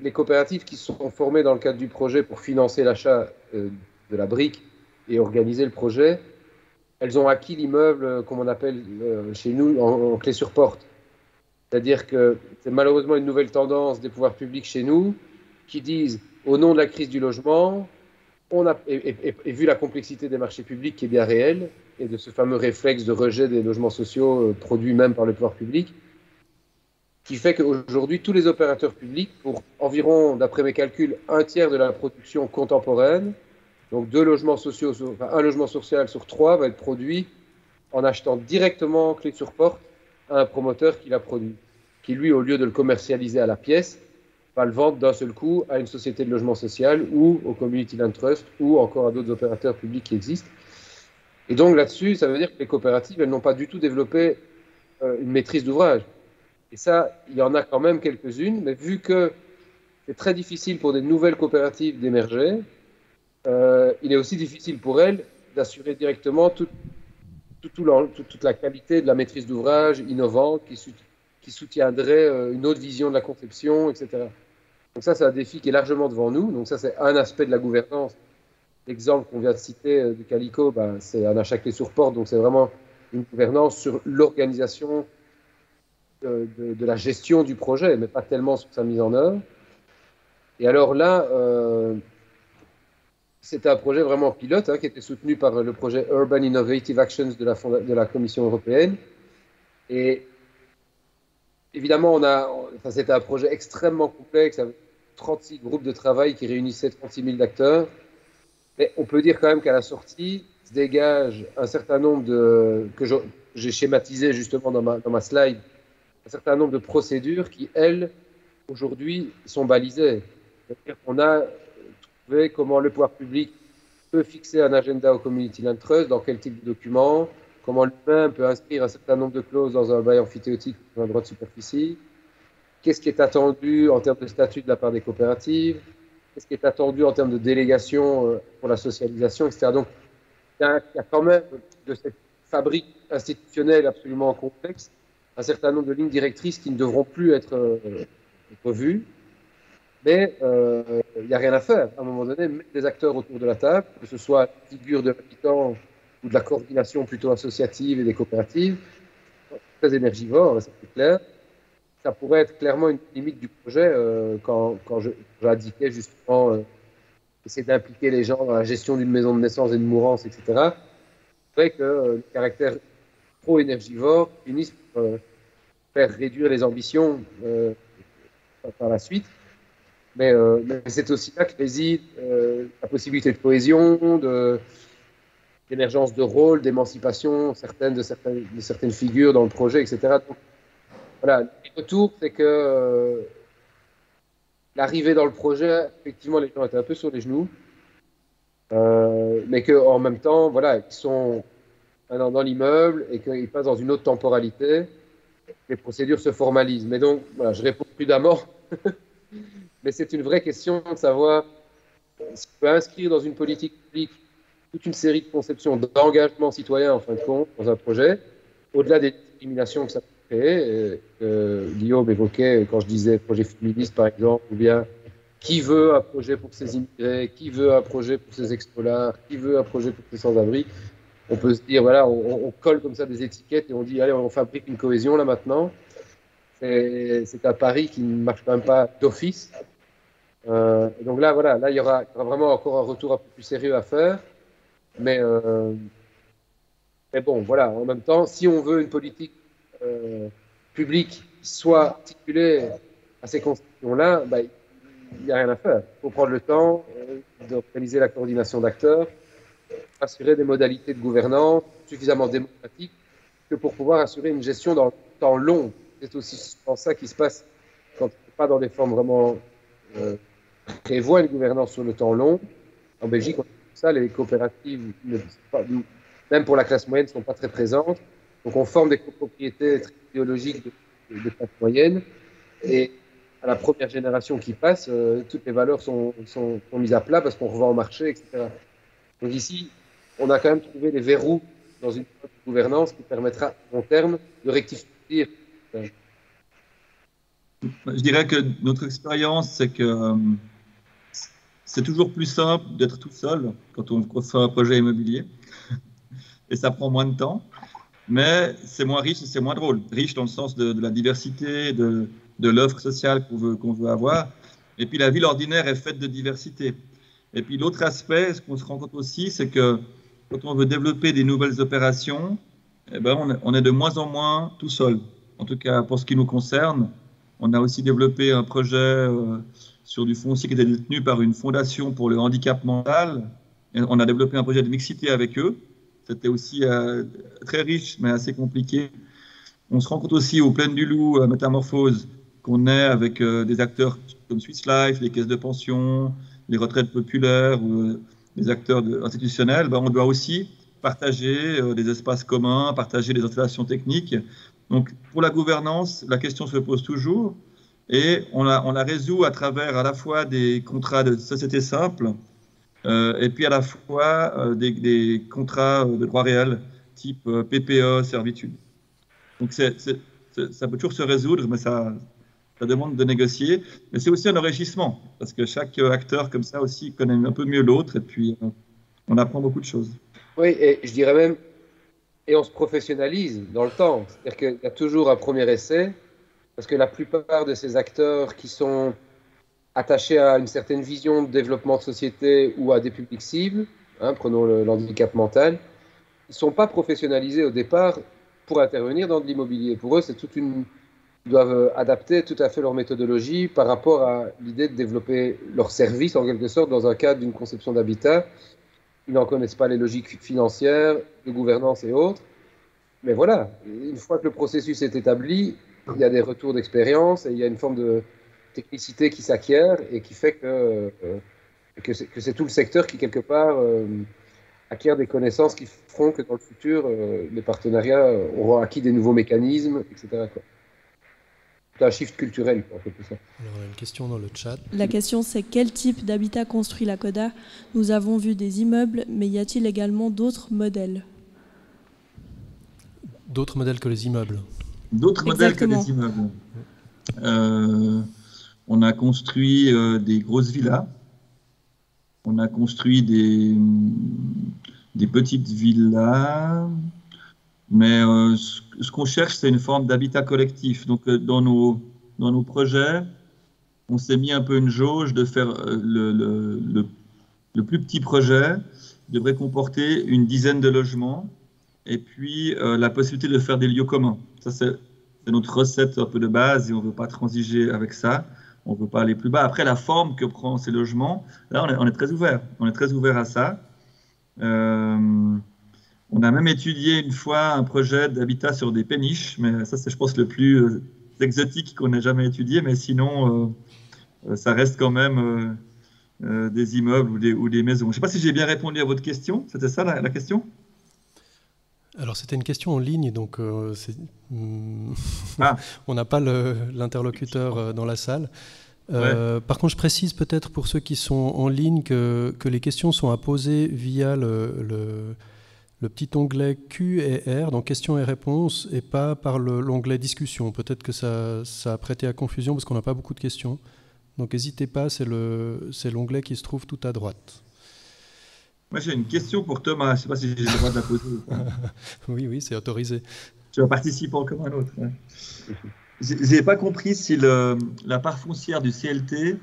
les coopératives qui sont formées dans le cadre du projet pour financer l'achat euh, de la brique et organiser le projet, elles ont acquis l'immeuble, comme on appelle euh, chez nous, en, clé sur porte. C'est-à-dire que c'est malheureusement une nouvelle tendance des pouvoirs publics chez nous qui disent, au nom de la crise du logement, on a, et, vu la complexité des marchés publics qui est bien réelle, et de ce fameux réflexe de rejet des logements sociaux euh, produits même par le pouvoir public, qui fait qu'aujourd'hui, tous les opérateurs publics, pour environ, d'après mes calculs, un tiers de la production contemporaine, donc deux logements sociaux, un logement social sur trois va être produit en achetant directement clé sur porte à un promoteur qui l'a produit, qui lui, au lieu de le commercialiser à la pièce, va le vendre d'un seul coup à une société de logement social ou au Community Land Trust ou encore à d'autres opérateurs publics qui existent. Et donc là-dessus, ça veut dire que les coopératives, elles n'ont pas du tout développé euh, une maîtrise d'ouvrage. Et ça, il y en a quand même quelques-unes, mais vu que c'est très difficile pour des nouvelles coopératives d'émerger, euh, il est aussi difficile pour elles d'assurer directement toute la qualité de la maîtrise d'ouvrage innovante qui, qui soutiendrait euh, une autre vision de la conception, etc. Donc ça, c'est un défi qui est largement devant nous. Donc ça, c'est un aspect de la gouvernance. L'exemple qu'on vient de citer euh, du Calico, ben, c'est un achat clé sur porte. Donc c'est vraiment une gouvernance sur l'organisation de, de, la gestion du projet, mais pas tellement sur sa mise en œuvre. Et alors là, euh, c'était un projet vraiment pilote hein, qui était soutenu par le projet Urban Innovative Actions de la, de la Commission européenne. Et évidemment, on a, c'était un projet extrêmement complexe, 36 groupes de travail qui réunissaient 36 000 acteurs. Mais on peut dire quand même qu'à la sortie, se dégage un certain nombre de, que j'ai schématisé justement dans ma, dans ma slide, un certain nombre de procédures qui, elles, aujourd'hui, sont balisées. C'est-à-dire qu'on a trouvé comment le pouvoir public peut fixer un agenda au Community Land Trust, dans quel type de document, comment lui-même peut inscrire un certain nombre de clauses dans un bail amphithéotique ou un droit de superficie, qu'est-ce qui est attendu en termes de statut de la part des coopératives, qu'est-ce qui est attendu en termes de délégation euh, pour la socialisation, etc. Donc, il y a quand même de cette fabrique institutionnelle absolument complexe un certain nombre de lignes directrices qui ne devront plus être euh, revues. Mais euh, il n'y a rien à faire. À un moment donné, mettre des acteurs autour de la table, que ce soit figure de l'habitant ou de la coordination plutôt associative et des coopératives, très énergivore, c'est clair. Ça pourrait être clairement une limite du projet euh, quand, j'indiquais justement euh, essayer d'impliquer les gens dans la gestion d'une maison de naissance et de mourance, etc. C'est vrai que euh, le caractère trop énergivore finisse par euh, faire réduire les ambitions par la suite. Mais, c'est aussi là que réside la possibilité de cohésion, d'émergence de rôle, d'émancipation certaines de, certaines de certaines figures dans le projet, etc. Donc, voilà, le retour, c'est que euh, l'arrivée dans le projet, effectivement, les gens étaient un peu sur les genoux, euh, mais qu'en même temps, voilà, ils sont dans l'immeuble et qu'ils passent dans une autre temporalité, les procédures se formalisent. Mais donc, voilà, je réponds prudemment, mais c'est une vraie question de savoir si on peut inscrire dans une politique publique toute une série de conceptions d'engagement citoyen, en fin de compte, dans un projet, au-delà des discriminations que ça peut créer, que Guillaume évoquait quand je disais projet féministe, par exemple, ou bien qui veut un projet pour ses immigrés, qui veut un projet pour ses expolars, qui veut un projet pour ses sans-abri. On peut se dire, voilà, on, colle comme ça des étiquettes et on dit, allez, on fabrique une cohésion là maintenant. C'est un pari qui ne marche même pas d'office. Euh, donc là, voilà, là, il y, aura, vraiment encore un retour un peu plus sérieux à faire. Mais, euh, mais bon, voilà, en même temps, si on veut une politique euh, qui soit articulée à ces constitutions-là, bah, il n'y a rien à faire. Il faut prendre le temps euh, d'organiser la coordination d'acteurs, assurer des modalités de gouvernance suffisamment démocratiques que pour pouvoir assurer une gestion dans le temps long. C'est aussi ça qui se passe quand on n'est pas dans des formes vraiment euh, prévoit une gouvernance sur le temps long. En Belgique, on ça, les coopératives, même pour la classe moyenne, ne sont pas très présentes. Donc on forme des copropriétés très idéologiques de, de classe moyenne. Et à la première génération qui passe, euh, toutes les valeurs sont, sont, mises à plat parce qu'on revend au marché, etc. Donc ici, on a quand même trouvé des verrous dans une gouvernance qui permettra à long terme de rectifier. Je dirais que notre expérience, c'est que euh, c'est toujours plus simple d'être tout seul quand on construit un projet immobilier et ça prend moins de temps. Mais c'est moins riche et c'est moins drôle. Riche dans le sens de, la diversité, de, de l'offre sociale qu'on veut, qu'on veut avoir. Et puis la ville ordinaire est faite de diversité. Et puis l'autre aspect, ce qu'on se rend compte aussi, c'est que quand on veut développer des nouvelles opérations, eh ben on, est, de moins en moins tout seul. En tout cas, pour ce qui nous concerne, on a aussi développé un projet euh, sur du foncier qui était détenu par une fondation pour le handicap mental. On a développé un projet de mixité avec eux. C'était aussi euh, très riche, mais assez compliqué. On se rend compte aussi au Plaine du Loup, à Métamorphose, qu'on est avec euh, des acteurs comme Swiss Life, les caisses de pension, les retraites populaires les acteurs institutionnels. Ben, on doit aussi partager euh, des espaces communs, partager des installations techniques. Donc, pour la gouvernance, la question se pose toujours et on la, on la résout à travers à la fois des contrats de société simple, euh, et puis à la fois euh, des, contrats de droit réel, type euh, PPE, servitude. Donc ça peut toujours se résoudre, mais ça demande de négocier. Mais c'est aussi un enrichissement, parce que chaque acteur comme ça aussi connaît un peu mieux l'autre, et puis on apprend beaucoup de choses. Oui, et je dirais même, et on se professionnalise dans le temps. C'est-à-dire qu'il y a toujours un premier essai, parce que la plupart de ces acteurs qui sont attachés à une certaine vision de développement de société ou à des publics cibles, hein, prenons le, handicap mental, ils ne sont pas professionnalisés au départ pour intervenir dans de l'immobilier. Pour eux, c'est toute une ils doivent adapter tout à fait leur méthodologie par rapport à l'idée de développer leur service en quelque sorte dans un cadre d'une conception d'habitat. Ils n'en connaissent pas les logiques financières, de gouvernance et autres. Mais voilà, une fois que le processus est établi, il y a des retours d'expérience et il y a une forme de, technicité qui s'acquiert et qui fait que, euh, que c'est tout le secteur qui, quelque part, euh, acquiert des connaissances qui feront que dans le futur, euh, les partenariats auront acquis des nouveaux mécanismes, etc. C'est un shift culturel, quoi, ça. Alors, on a une question dans le chat. La question, c'est quel type d'habitat construit la CODA? Nous avons vu des immeubles, mais y a-t-il également d'autres modèles? D'autres modèles que les immeubles D'autres modèles que les immeubles. Euh, on a construit euh, des grosses villas, on a construit des, petites villas, mais euh, ce, qu'on cherche, c'est une forme d'habitat collectif. Donc, euh, dans, nos, dans nos projets, on s'est mis un peu une jauge de faire le, le, le, plus petit projet devrait comporter une dizaine de logements et puis la possibilité de faire des lieux communs. Ça, c'est notre recette un peu de base et on ne veut pas transiger avec ça on ne peut pas aller plus bas. Après, la forme que prend ces logements, là, on est, très ouvert. On est très ouvert à ça. Euh, on a même étudié une fois un projet d'habitat sur des péniches, mais ça, c'est, je pense, le plus euh, exotique qu'on ait jamais étudié. Mais sinon, euh, ça reste quand même des immeubles ou des, ou des, maisons. Je ne sais pas si j'ai bien répondu à votre question. C'était ça la, question? Alors c'était une question en ligne, donc ah. on n'a pas l'interlocuteur dans la salle. Euh, par contre, je précise peut-être pour ceux qui sont en ligne que, les questions sont à poser via le, petit onglet Q et R, donc questions et réponses, et pas par l'onglet discussion. Peut-être que ça, a prêté à confusion parce qu'on n'a pas beaucoup de questions. Donc n'hésitez pas, c'est l'onglet qui se trouve tout à droite. Moi j'ai une question pour Thomas, je ne sais pas si j'ai le droit de la poser. oui, oui, c'est autorisé. Tu vas participer comme un autre. Je n'ai pas compris si le, la part foncière du CLT,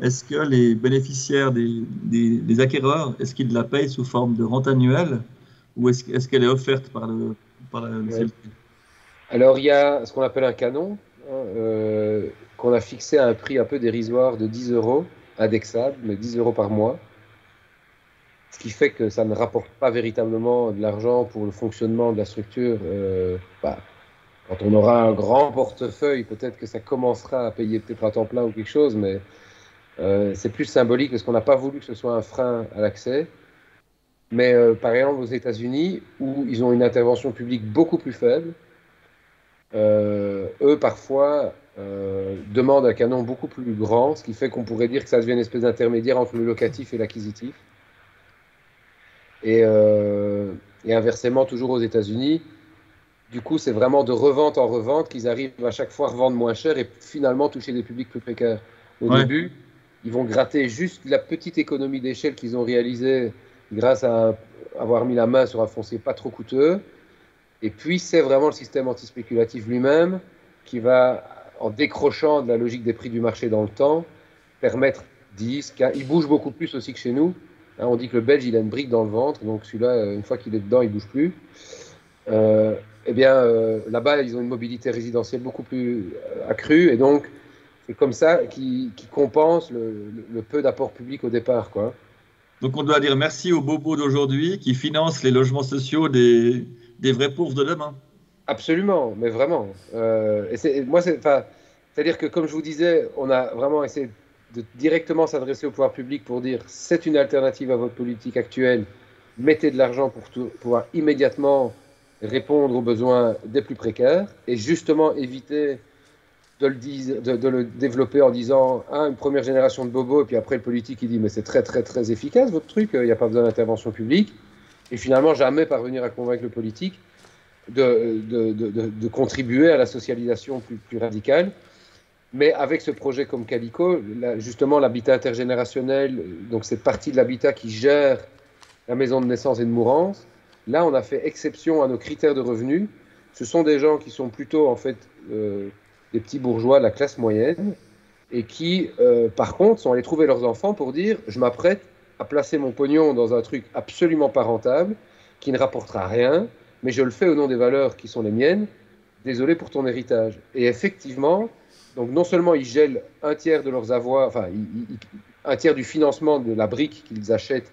est-ce que les bénéficiaires des, des, acquéreurs, est-ce qu'ils la payent sous forme de rente annuelle ou est-ce qu'elle est, offerte par le, par le CLT Alors, il y a ce qu'on appelle un canon, hein, euh, qu'on a fixé à un prix un peu dérisoire de 10 euros, indexable, mais 10 euros par mois. Ce qui fait que ça ne rapporte pas véritablement de l'argent pour le fonctionnement de la structure. Euh, bah, quand on aura un grand portefeuille, peut-être que ça commencera à payer peut-être à temps plein ou quelque chose, mais euh, c'est plus symbolique parce qu'on n'a pas voulu que ce soit un frein à l'accès. Mais euh, par exemple, aux États-Unis, où ils ont une intervention publique beaucoup plus faible, eux, parfois, demandent un canon beaucoup plus grand, ce qui fait qu'on pourrait dire que ça devient une espèce d'intermédiaire entre le locatif et l'acquisitif. Et, et, inversement, toujours aux États-Unis, du coup, c'est vraiment de revente en revente qu'ils arrivent à chaque fois à revendre moins cher et finalement toucher des publics plus précaires. Au début, ils vont gratter juste la petite économie d'échelle qu'ils ont réalisée grâce à avoir mis la main sur un foncier pas trop coûteux. Et puis, c'est vraiment le système antispéculatif lui-même qui va, en décrochant de la logique des prix du marché dans le temps, permettre 10, 15, il bouge beaucoup plus aussi que chez nous. Hein, on dit que le Belge, il a une brique dans le ventre, donc celui-là, une fois qu'il est dedans, il bouge plus. Euh, eh bien, euh, là-bas, ils ont une mobilité résidentielle beaucoup plus euh, accrue, et donc c'est comme ça qui, compense le, peu d'apport public au départ, quoi. Donc on doit dire merci aux bobos d'aujourd'hui qui financent les logements sociaux des, des vrais pauvres de demain. Absolument, mais vraiment. et moi, c'est, c'est-à-dire que comme je vous disais, on a vraiment essayé de directement s'adresser au pouvoir public pour dire c'est une alternative à votre politique actuelle, mettez de l'argent pour pouvoir immédiatement répondre aux besoins des plus précaires et justement éviter de le, de, le développer en disant ah, une première génération de bobos et puis après le politique il dit mais c'est très très très efficace votre truc, il n'y a pas besoin d'intervention publique et finalement jamais parvenir à convaincre le politique de, de contribuer à la socialisation plus, plus radicale. Mais avec ce projet comme Calico, justement l'habitat intergénérationnel, donc cette partie de l'habitat qui gère la maison de naissance et de mourance, là on a fait exception à nos critères de revenus. Ce sont des gens qui sont plutôt en fait euh, des petits bourgeois de la classe moyenne et qui, euh, par contre, sont allés trouver leurs enfants pour dire je m'apprête à placer mon pognon dans un truc absolument pas rentable, qui ne rapportera rien, mais je le fais au nom des valeurs qui sont les miennes. Désolé pour ton héritage. Et effectivement, donc non seulement ils gèlent un tiers de leurs avoirs, enfin un tiers du financement de la brique qu'ils achètent,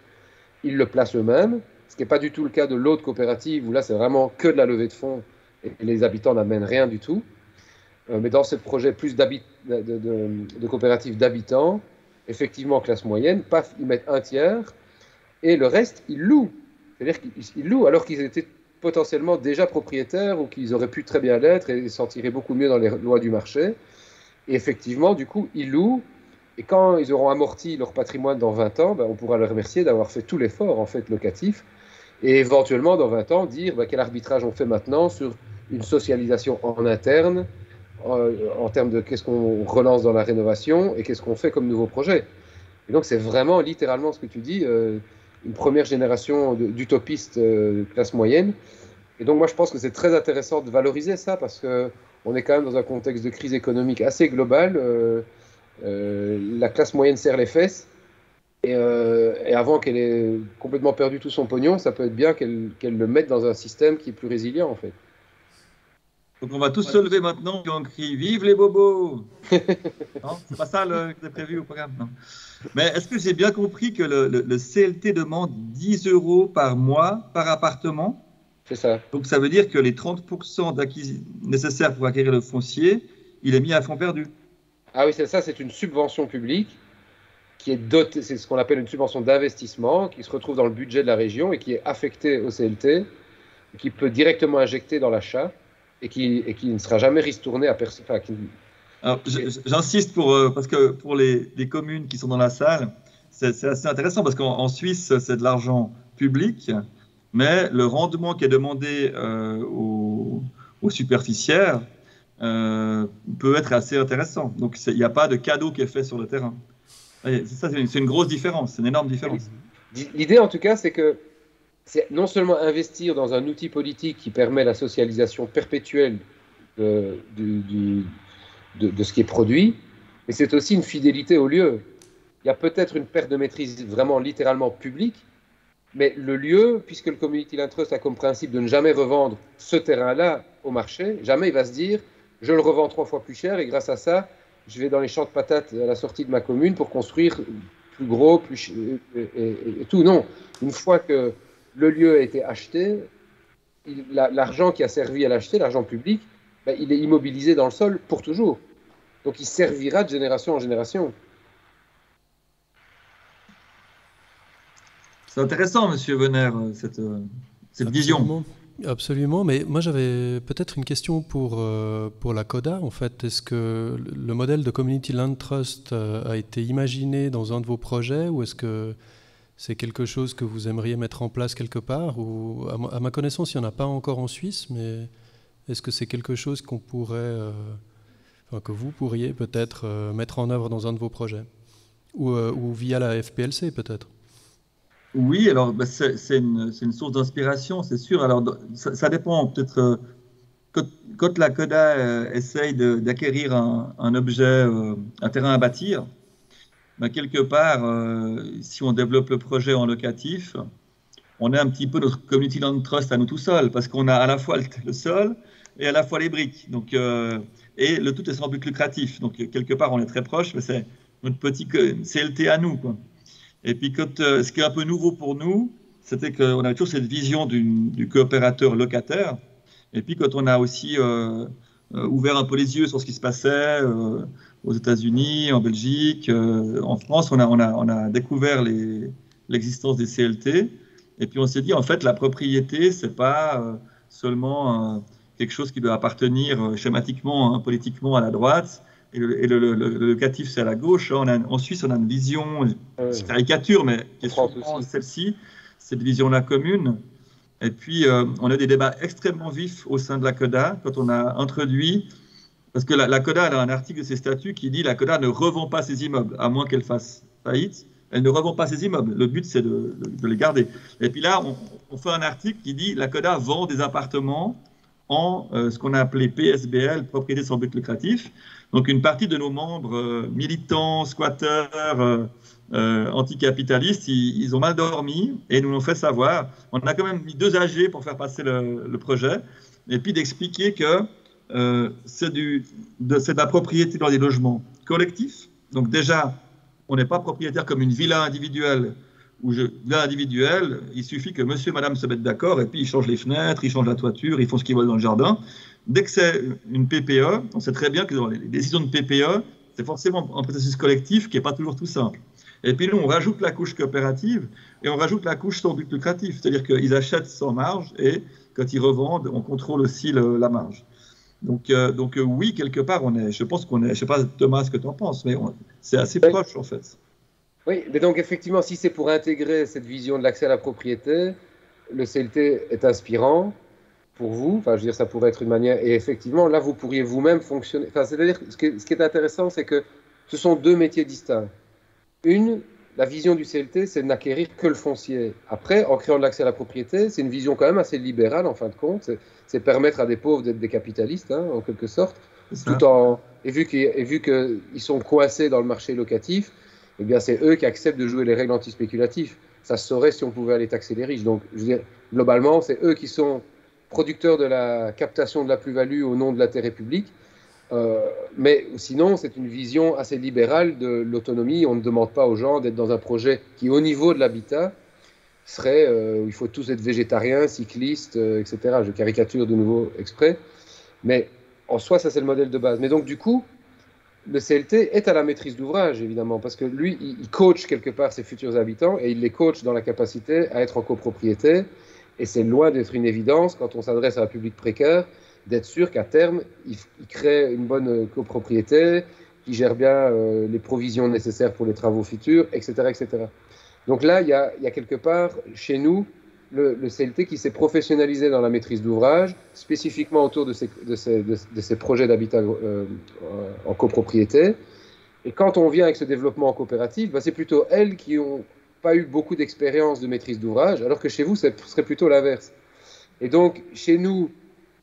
ils le placent eux-mêmes, ce qui n'est pas du tout le cas de l'autre coopérative où là c'est vraiment que de la levée de fonds et les habitants n'amènent rien du tout. Euh, mais dans ce projet plus de, de, coopératives d'habitants, effectivement classe moyenne, paf, ils mettent un tiers et le reste ils louent. C'est-à-dire qu'ils louent alors qu'ils étaient potentiellement déjà propriétaires ou qu'ils auraient pu très bien l'être et s'en tirer beaucoup mieux dans les lois du marché. Et effectivement, du coup, ils louent. Et quand ils auront amorti leur patrimoine dans 20 ans, ben, on pourra leur remercier d'avoir fait tout l'effort en fait locatif. Et éventuellement, dans 20 ans, dire ben, quel arbitrage on fait maintenant sur une socialisation en interne, en, termes de qu'est-ce qu'on relance dans la rénovation et qu'est-ce qu'on fait comme nouveau projet. Et donc, c'est vraiment littéralement ce que tu dis, euh, une première génération d'utopistes euh, classe moyenne. Et donc, moi, je pense que c'est très intéressant de valoriser ça parce que on est quand même dans un contexte de crise économique assez global. Euh, euh, la classe moyenne serre les fesses. Euh, et, avant qu'elle ait complètement perdu tout son pognon, ça peut être bien qu'elle le mette dans un système qui est plus résilient, en fait. Donc on va tous se lever maintenant et on crie Vive les bobos Non, c'est pas ça le, que prévu au programme. Mais est-ce que j'ai bien compris que le, le, CLT demande 10 euros par mois par appartement? Ça. Donc ça veut dire que les 30% nécessaires pour acquérir le foncier, il est mis à fond perdu. Ah oui, c'est ça, c'est une subvention publique qui est dotée, c'est ce qu'on appelle une subvention d'investissement, qui se retrouve dans le budget de la région et qui est affectée au CLT, qui peut directement injecter dans l'achat et qui, et qui ne sera jamais ristourné à personne. J'insiste pour, euh, parce que pour les, les, communes qui sont dans la salle, c'est assez intéressant parce qu'en Suisse, c'est de l'argent public mais le rendement qui est demandé euh, aux, superficiaires euh, peut être assez intéressant. Donc il n'y a pas de cadeau qui est fait sur le terrain. C'est une, grosse différence, c'est une énorme différence. L'idée en tout cas, c'est que c'est non seulement investir dans un outil politique qui permet la socialisation perpétuelle de, de ce qui est produit, mais c'est aussi une fidélité au lieu. Il y a peut-être une perte de maîtrise vraiment littéralement publique, mais le lieu, puisque le Community Land Trust a comme principe de ne jamais revendre ce terrain-là au marché, jamais il va se dire je le revends trois fois plus cher et grâce à ça, je vais dans les champs de patates à la sortie de ma commune pour construire plus gros, plus et, tout. Non, une fois que le lieu a été acheté, l'argent qui a servi à l'acheter, l'argent public, ben, il est immobilisé dans le sol pour toujours. Donc il servira de génération en génération. C'est intéressant, Monsieur Venner, euh, cette, euh, cette vision. Absolument, mais moi j'avais peut-être une question pour, euh, pour la CODA. En fait, est-ce que le modèle de Community Land Trust a été imaginé dans un de vos projets ou est-ce que c'est quelque chose que vous aimeriez mettre en place quelque part ou, à, ma connaissance, il n'y en a pas encore en Suisse, mais est-ce que c'est quelque chose qu'on pourrait, que vous pourriez peut-être mettre en œuvre dans un de vos projets? Ou via la FPLC peut-être? Oui, alors bah, c'est une, source d'inspiration, c'est sûr. Alors ça, dépend peut-être. Euh, quand, la CODA euh, essaye d'acquérir un, objet, euh, un terrain à bâtir, bah, quelque part, si on développe le projet en locatif, on a un petit peu notre community land trust à nous tout seuls, parce qu'on a à la fois le, sol et à la fois les briques. Donc, et le tout est sans but lucratif. Donc quelque part, on est très proche, mais c'est notre petit CLT à nous. Et puis, quand, euh, ce qui est un peu nouveau pour nous, c'était qu'on avait toujours cette vision du, coopérateur locataire. Et puis, quand on a aussi euh, euh, ouvert un peu les yeux sur ce qui se passait aux États-Unis, en Belgique, en France, on a, découvert l'existence des CLT. Et puis, on s'est dit, en fait, la propriété, c'est pas seulement quelque chose qui doit appartenir schématiquement, hein, politiquement à la droite, et le, locatif, c'est à la gauche. On a, en Suisse, on a une vision, c'est caricature, mais celle-ci, cette vision-là commune. Et puis, euh, on a des débats extrêmement vifs au sein de la CODA quand on a introduit, parce que la, CODA a un article de ses statuts qui dit la CODA ne revend pas ses immeubles, à moins qu'elle fasse faillite. Elle ne revend pas ses immeubles. Le but, c'est de, les garder. Et puis là, on, on, fait un article qui dit la CODA vend des appartements en euh, ce qu'on a appelé PSBL, propriété sans but lucratif. Donc une partie de nos membres euh, militants, squatteurs, euh, anticapitalistes, ils, ont mal dormi et nous l'ont fait savoir. On a quand même mis deux AG pour faire passer le, projet et puis d'expliquer que c'est de, de la propriété dans des logements collectifs. Donc déjà, on n'est pas propriétaire comme une villa individuelle où je, là, individuel, il suffit que monsieur et madame se mettent d'accord et puis ils changent les fenêtres, ils changent la toiture, ils font ce qu'ils veulent dans le jardin. Dès que c'est une PPE, on sait très bien que dans les décisions de PPE, c'est forcément un processus collectif qui n'est pas toujours tout simple. Et puis nous, on rajoute la couche coopérative et on rajoute la couche sans but lucratif, c'est-à-dire qu'ils achètent sans marge et quand ils revendent, on contrôle aussi la marge. Donc, euh, donc euh, oui, quelque part, on est, je pense qu'on est, je ne sais pas Thomas ce que tu en penses, mais c'est assez proche en fait. Oui, mais donc effectivement, si c'est pour intégrer cette vision de l'accès à la propriété, le CLT est inspirant pour vous. Enfin, je veux dire, ça pourrait être une manière. Et effectivement, là, vous pourriez vous-même fonctionner. Enfin, c'est-à-dire, ce, ce qui est intéressant, c'est que ce sont deux métiers distincts. Une, la vision du CLT, c'est de n'acquérir que le foncier. Après, en créant de l'accès à la propriété, c'est une vision quand même assez libérale, en fin de compte. C'est permettre à des pauvres d'être des capitalistes, hein, en quelque sorte. Tout en, et vu qu'ils sont coincés dans le marché locatif, eh bien, c'est eux qui acceptent de jouer les règles antispéculatives. Ça se saurait si on pouvait aller taxer les riches. Donc, je veux dire, globalement, c'est eux qui sont producteurs de la captation de la plus-value au nom de l'intérêt public. Euh, mais sinon, c'est une vision assez libérale de l'autonomie. On ne demande pas aux gens d'être dans un projet qui, au niveau de l'habitat, serait euh, où il faut tous être végétariens, cyclistes, euh, etc. Je caricature de nouveau exprès. Mais en soi, ça, c'est le modèle de base. Mais donc, du coup, le CLT est à la maîtrise d'ouvrage, évidemment, parce que lui, il coach quelque part ses futurs habitants et il les coach dans la capacité à être en copropriété. Et c'est loin d'être une évidence quand on s'adresse à un public précaire d'être sûr qu'à terme, il, crée une bonne copropriété, qu'il gère bien euh, les provisions nécessaires pour les travaux futurs, etc. etc. Donc là, il y a, quelque part chez nous le, CLT qui s'est professionnalisé dans la maîtrise d'ouvrage, spécifiquement autour de ces, projets d'habitat euh, en copropriété. Et quand on vient avec ce développement en coopérative, bah, c'est plutôt elles qui n'ont pas eu beaucoup d'expérience de maîtrise d'ouvrage, alors que chez vous, ce serait plutôt l'inverse. Et donc, chez nous,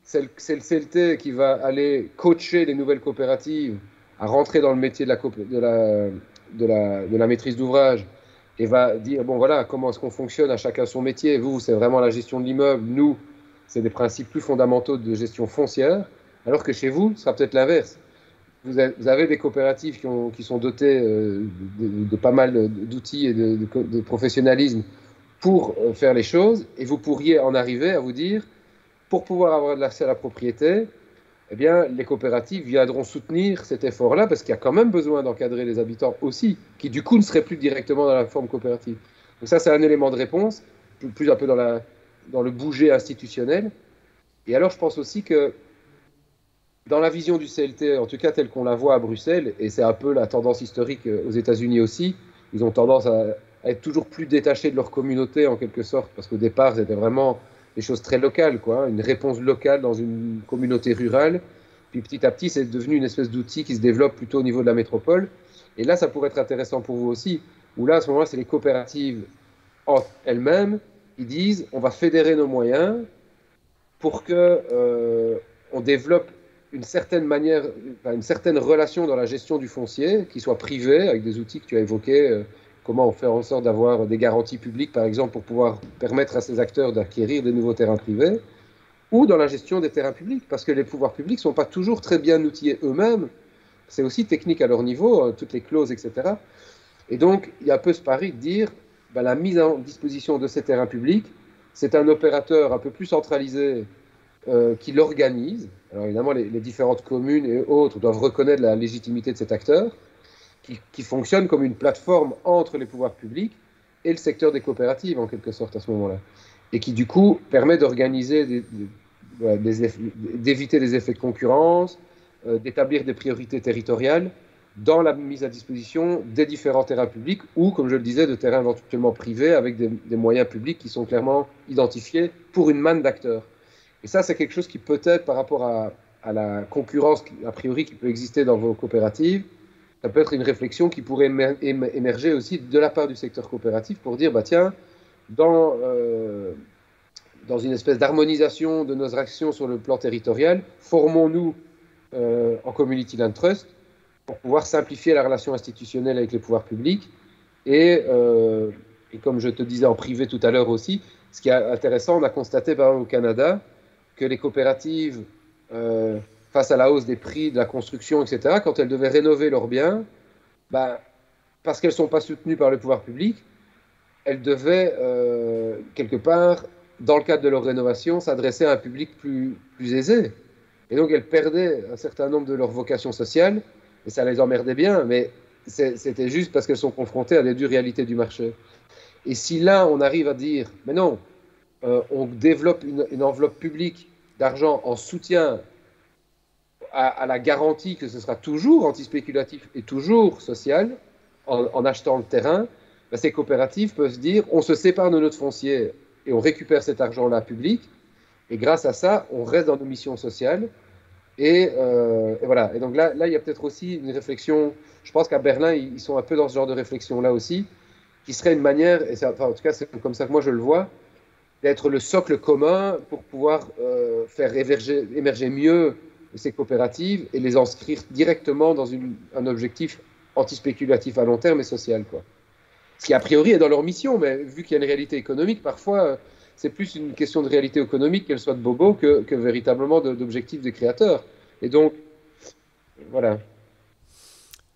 c'est le, CLT qui va aller coacher les nouvelles coopératives à rentrer dans le métier de la, de la, de la, de la maîtrise d'ouvrage et va dire bon voilà comment est-ce qu'on fonctionne à chacun son métier? Vous, c'est vraiment la gestion de l'immeuble. Nous, c'est des principes plus fondamentaux de gestion foncière. Alors que chez vous, ce sera peut-être l'inverse. Vous avez des coopératives qui, ont, qui sont dotées euh, de, pas mal d'outils et de, professionnalisme pour euh, faire les choses, et vous pourriez en arriver à vous dire, pour pouvoir avoir de l'accès à la propriété, eh bien, les coopératives viendront soutenir cet effort-là parce qu'il y a quand même besoin d'encadrer les habitants aussi, qui du coup ne seraient plus directement dans la forme coopérative. Donc ça, c'est un élément de réponse, plus un peu dans le bouger institutionnel. Et alors, je pense aussi que dans la vision du CLT, en tout cas telle qu'on la voit à Bruxelles, et c'est un peu la tendance historique aux États-Unis aussi, ils ont tendance à, être toujours plus détachés de leur communauté en quelque sorte, parce qu'au départ, c'était vraiment des choses très locales, quoi, une réponse locale dans une communauté rurale. Puis petit à petit, c'est devenu une espèce d'outil qui se développe plutôt au niveau de la métropole. Et là, ça pourrait être intéressant pour vous aussi, où là, à ce moment-là, c'est les coopératives elles-mêmes, ils disent on va fédérer nos moyens pour que euh, on développe une certaine manière, une certaine relation dans la gestion du foncier, qui soit privée, avec des outils que tu as évoqués, euh, comment fait en sorte d'avoir des garanties publiques, par exemple, pour pouvoir permettre à ces acteurs d'acquérir des nouveaux terrains privés, ou dans la gestion des terrains publics, parce que les pouvoirs publics ne sont pas toujours très bien outillés eux-mêmes, c'est aussi technique à leur niveau, hein, toutes les clauses, etc. Et donc, il y a un peu ce pari de dire, ben, la mise en disposition de ces terrains publics, c'est un opérateur un peu plus centralisé euh, qui l'organise. Alors évidemment, les, différentes communes et autres doivent reconnaître la légitimité de cet acteur, qui, fonctionne comme une plateforme entre les pouvoirs publics et le secteur des coopératives, en quelque sorte, à ce moment-là. Et qui, du coup, permet d'organiser, d'éviter des, effets de concurrence, euh, d'établir des priorités territoriales dans la mise à disposition des différents terrains publics ou, comme je le disais, de terrains éventuellement privés avec des, moyens publics qui sont clairement identifiés pour une manne d'acteurs. Et ça, c'est quelque chose qui peut-être par rapport à, la concurrence a priori qui peut exister dans vos coopératives, ça peut être une réflexion qui pourrait émerger aussi de la part du secteur coopératif pour dire, bah tiens, dans, euh, dans une espèce d'harmonisation de nos actions sur le plan territorial, formons-nous euh, en Community Land Trust pour pouvoir simplifier la relation institutionnelle avec les pouvoirs publics. Et, euh, et comme je te disais en privé tout à l'heure aussi, ce qui est intéressant, on a constaté par exemple au Canada que les coopératives, euh, face à la hausse des prix de la construction, etc., quand elles devaient rénover leurs biens, bah, parce qu'elles ne sont pas soutenues par le pouvoir public, elles devaient, euh, quelque part, dans le cadre de leur rénovation, s'adresser à un public plus, plus aisé. Et donc elles perdaient un certain nombre de leurs vocations sociales et ça les emmerdait bien, mais c'était juste parce qu'elles sont confrontées à des dures réalités du marché. Et si là, on arrive à dire, mais non, euh, on développe une, enveloppe publique d'argent en soutien à, la garantie que ce sera toujours antispéculatif et toujours social, en, achetant le terrain, ben, ces coopératives peuvent se dire, on se sépare de notre foncier et on récupère cet argent-là public, et grâce à ça, on reste dans nos missions sociales, euh, et, voilà. Et donc là, là il y a peut-être aussi une réflexion. Je pense qu'à Berlin, ils sont un peu dans ce genre de réflexion-là aussi, qui serait une manière, et en tout cas, c'est comme ça que moi je le vois, d'être le socle commun pour pouvoir euh, faire émerger, mieux ces coopératives et les inscrire directement dans un objectif antispéculatif à long terme et social. Quoi. Ce qui, a priori, est dans leur mission, mais vu qu'il y a une réalité économique, parfois c'est plus une question de réalité économique, qu'elle soit de bobo, que, véritablement d'objectifs des créateurs. Et donc, voilà.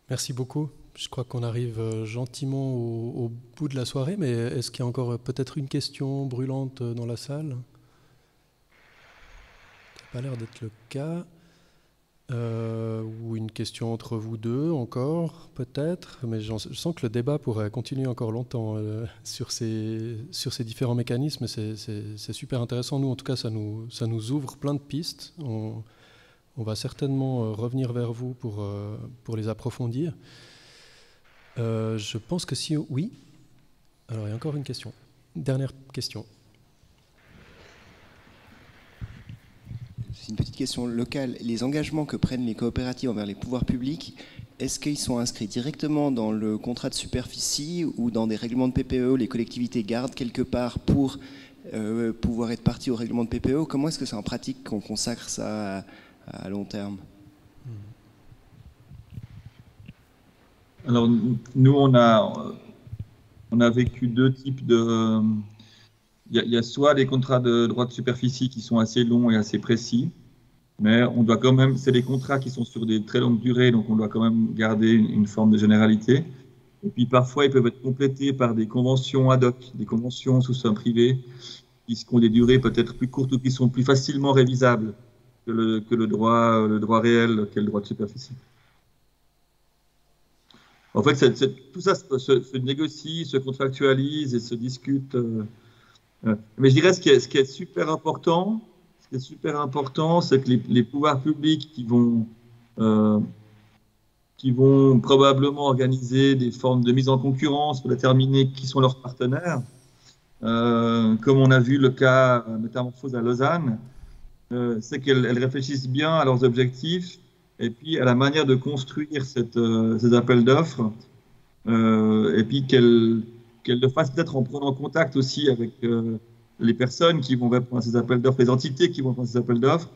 Merci beaucoup. Je crois qu'on arrive euh, gentiment au, bout de la soirée, mais est-ce qu'il y a encore euh, peut-être une question brûlante euh, dans la salle? Ça n'a pas l'air d'être le cas. Ou une question entre vous deux encore, peut-être, mais je sens que le débat pourrait continuer encore longtemps sur, ces, différents mécanismes. C'est super intéressant. Nous, en tout cas, ça nous, ouvre plein de pistes. On, va certainement revenir vers vous pour les approfondir. Je pense que si... Oui Alors, il y a encore une question. Dernière question. C'est une petite question locale. Les engagements que prennent les coopératives envers les pouvoirs publics, est-ce qu'ils sont inscrits directement dans le contrat de superficie ou dans des règlements de PPE Les collectivités gardent quelque part pour euh, pouvoir être partie au règlement de PPE Comment est-ce que c'est en pratique qu'on consacre ça à, long terme? Alors, nous, on a, on a vécu deux types de il y, a soit les contrats de droit de superficie qui sont assez longs et assez précis, mais on doit quand même, c'est des contrats qui sont sur des très longues durées, donc on doit quand même garder une, forme de généralité. Et puis parfois, ils peuvent être complétés par des conventions ad hoc, des conventions sous sein privé, qui ont des durées peut-être plus courtes ou qui sont plus facilement révisables que le, que le, droit, le droit réel, qu'est le droit de superficie. En fait, tout ça se, négocie, se contractualise et se discute. Euh, mais je dirais ce qui est, ce qui est super important, ce qui est super important, c'est que les, pouvoirs publics qui vont, euh, qui vont probablement organiser des formes de mise en concurrence pour déterminer qui sont leurs partenaires, euh, comme on a vu le cas Métamorphose à Lausanne, euh, c'est qu'elles réfléchissent bien à leurs objectifs et puis à la manière de construire cette, ces appels d'offres, et puis qu'elles qu'elle le fasse peut-être en prenant contact aussi avec les personnes qui vont répondre à ces appels d'offres, les entités qui vont répondre à ces appels d'offres,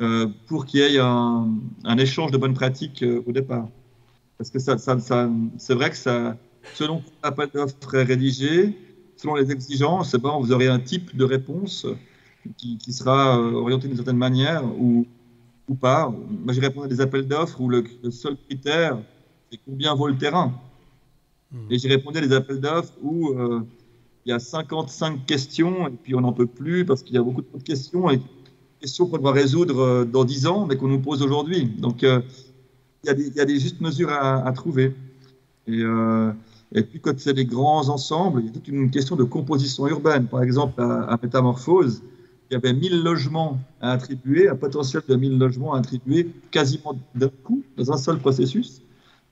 euh, pour qu'il y ait un, échange de bonnes pratiques euh, au départ. Parce que ça, c'est vrai que ça, selon l'appel d'offres est rédigé, selon les exigences, bon, vous aurez un type de réponse qui, sera euh, orienté d'une certaine manière ou, ou pas. Moi, j'ai répondu à des appels d'offres où le, seul critère, c'est combien vaut le terrain. Hmm. Et j'ai répondu à des appels d'offres où il y a 55 questions et puis on n'en peut plus parce qu'il y a beaucoup de questions et questions qu'on doit résoudre euh, dans 10 ans mais qu'on nous pose aujourd'hui. Donc euh, il, y a des, justes mesures à, trouver. Et, euh, et, puis quand c'est des grands ensembles, il y a toute une question de composition urbaine. Par exemple, à, Métamorphose, il y avait 1000 logements à attribuer, un potentiel de 1000 logements à attribuer quasiment d'un coup dans un seul processus.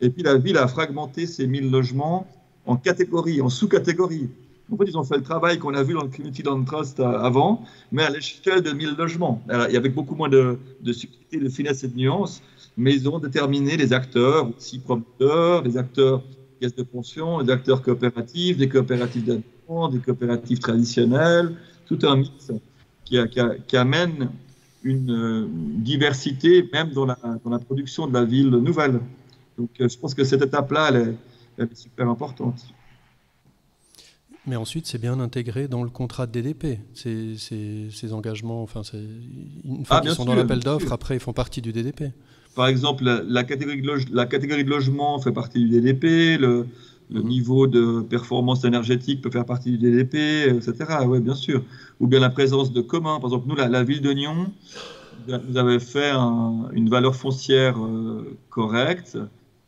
Et puis la ville a fragmenté ces 1000 logements en catégories, en sous-catégories. En fait, ils ont fait le travail qu'on a vu dans le Community Land Trust euh, avant, mais à l'échelle de 1000 logements. Il y avait beaucoup moins de, de de finesse et de nuances, mais ils ont déterminé les acteurs, aussi promoteurs, les acteurs caisses de pension, les acteurs coopératifs, des coopératives d'habitation, des coopératives traditionnelles, tout un mix qui, qui, amène une euh, diversité même dans la, dans la, production de la ville nouvelle. Donc, euh, je pense que cette étape-là, elle, elle est super importante. Mais ensuite, c'est bien intégré dans le contrat de DDP. Ces, ces, engagements, enfin, une fois ah, qu'ils sont dans l'appel d'offres, après, ils font partie du DDP. Par exemple, la, catégorie, de la catégorie de logement fait partie du DDP, le, le niveau de performance énergétique peut faire partie du DDP, etc. Oui, bien sûr. Ou bien la présence de communs. Par exemple, nous, la, ville de Nyon, nous avait fait une valeur foncière euh, correcte,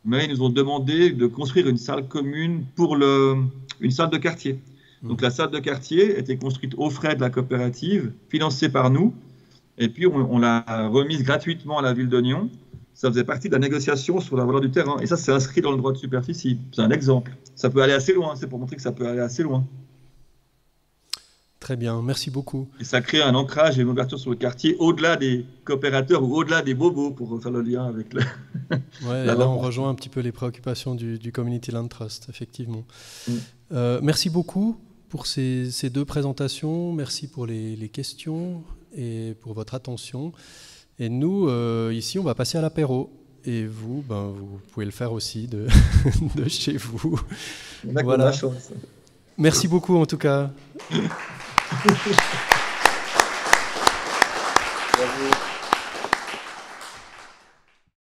mais ils nous ont demandé de construire une salle commune pour le une salle de quartier. Hmm. Donc la salle de quartier était construite aux frais de la coopérative, financée par nous, et puis on, l'a remise gratuitement à la ville d'Oignon. Ça faisait partie de la négociation sur la valeur du terrain. Et ça, c'est inscrit dans le droit de superficie. C'est un exemple. Ça peut aller assez loin. C'est pour montrer que ça peut aller assez loin. Très bien, merci beaucoup. Et ça crée un ancrage et une ouverture sur le quartier au-delà des coopérateurs ou au-delà des bobos pour faire le lien avec le. ouais, là, on rejoint un petit peu les préoccupations du, Community Land Trust, effectivement. Mm. Euh, merci beaucoup pour ces, deux présentations. Merci pour les, questions et pour votre attention. Et nous, euh, ici, on va passer à l'apéro. Et vous, ben, vous pouvez le faire aussi de, de chez vous. Voilà. Merci beaucoup en tout cas.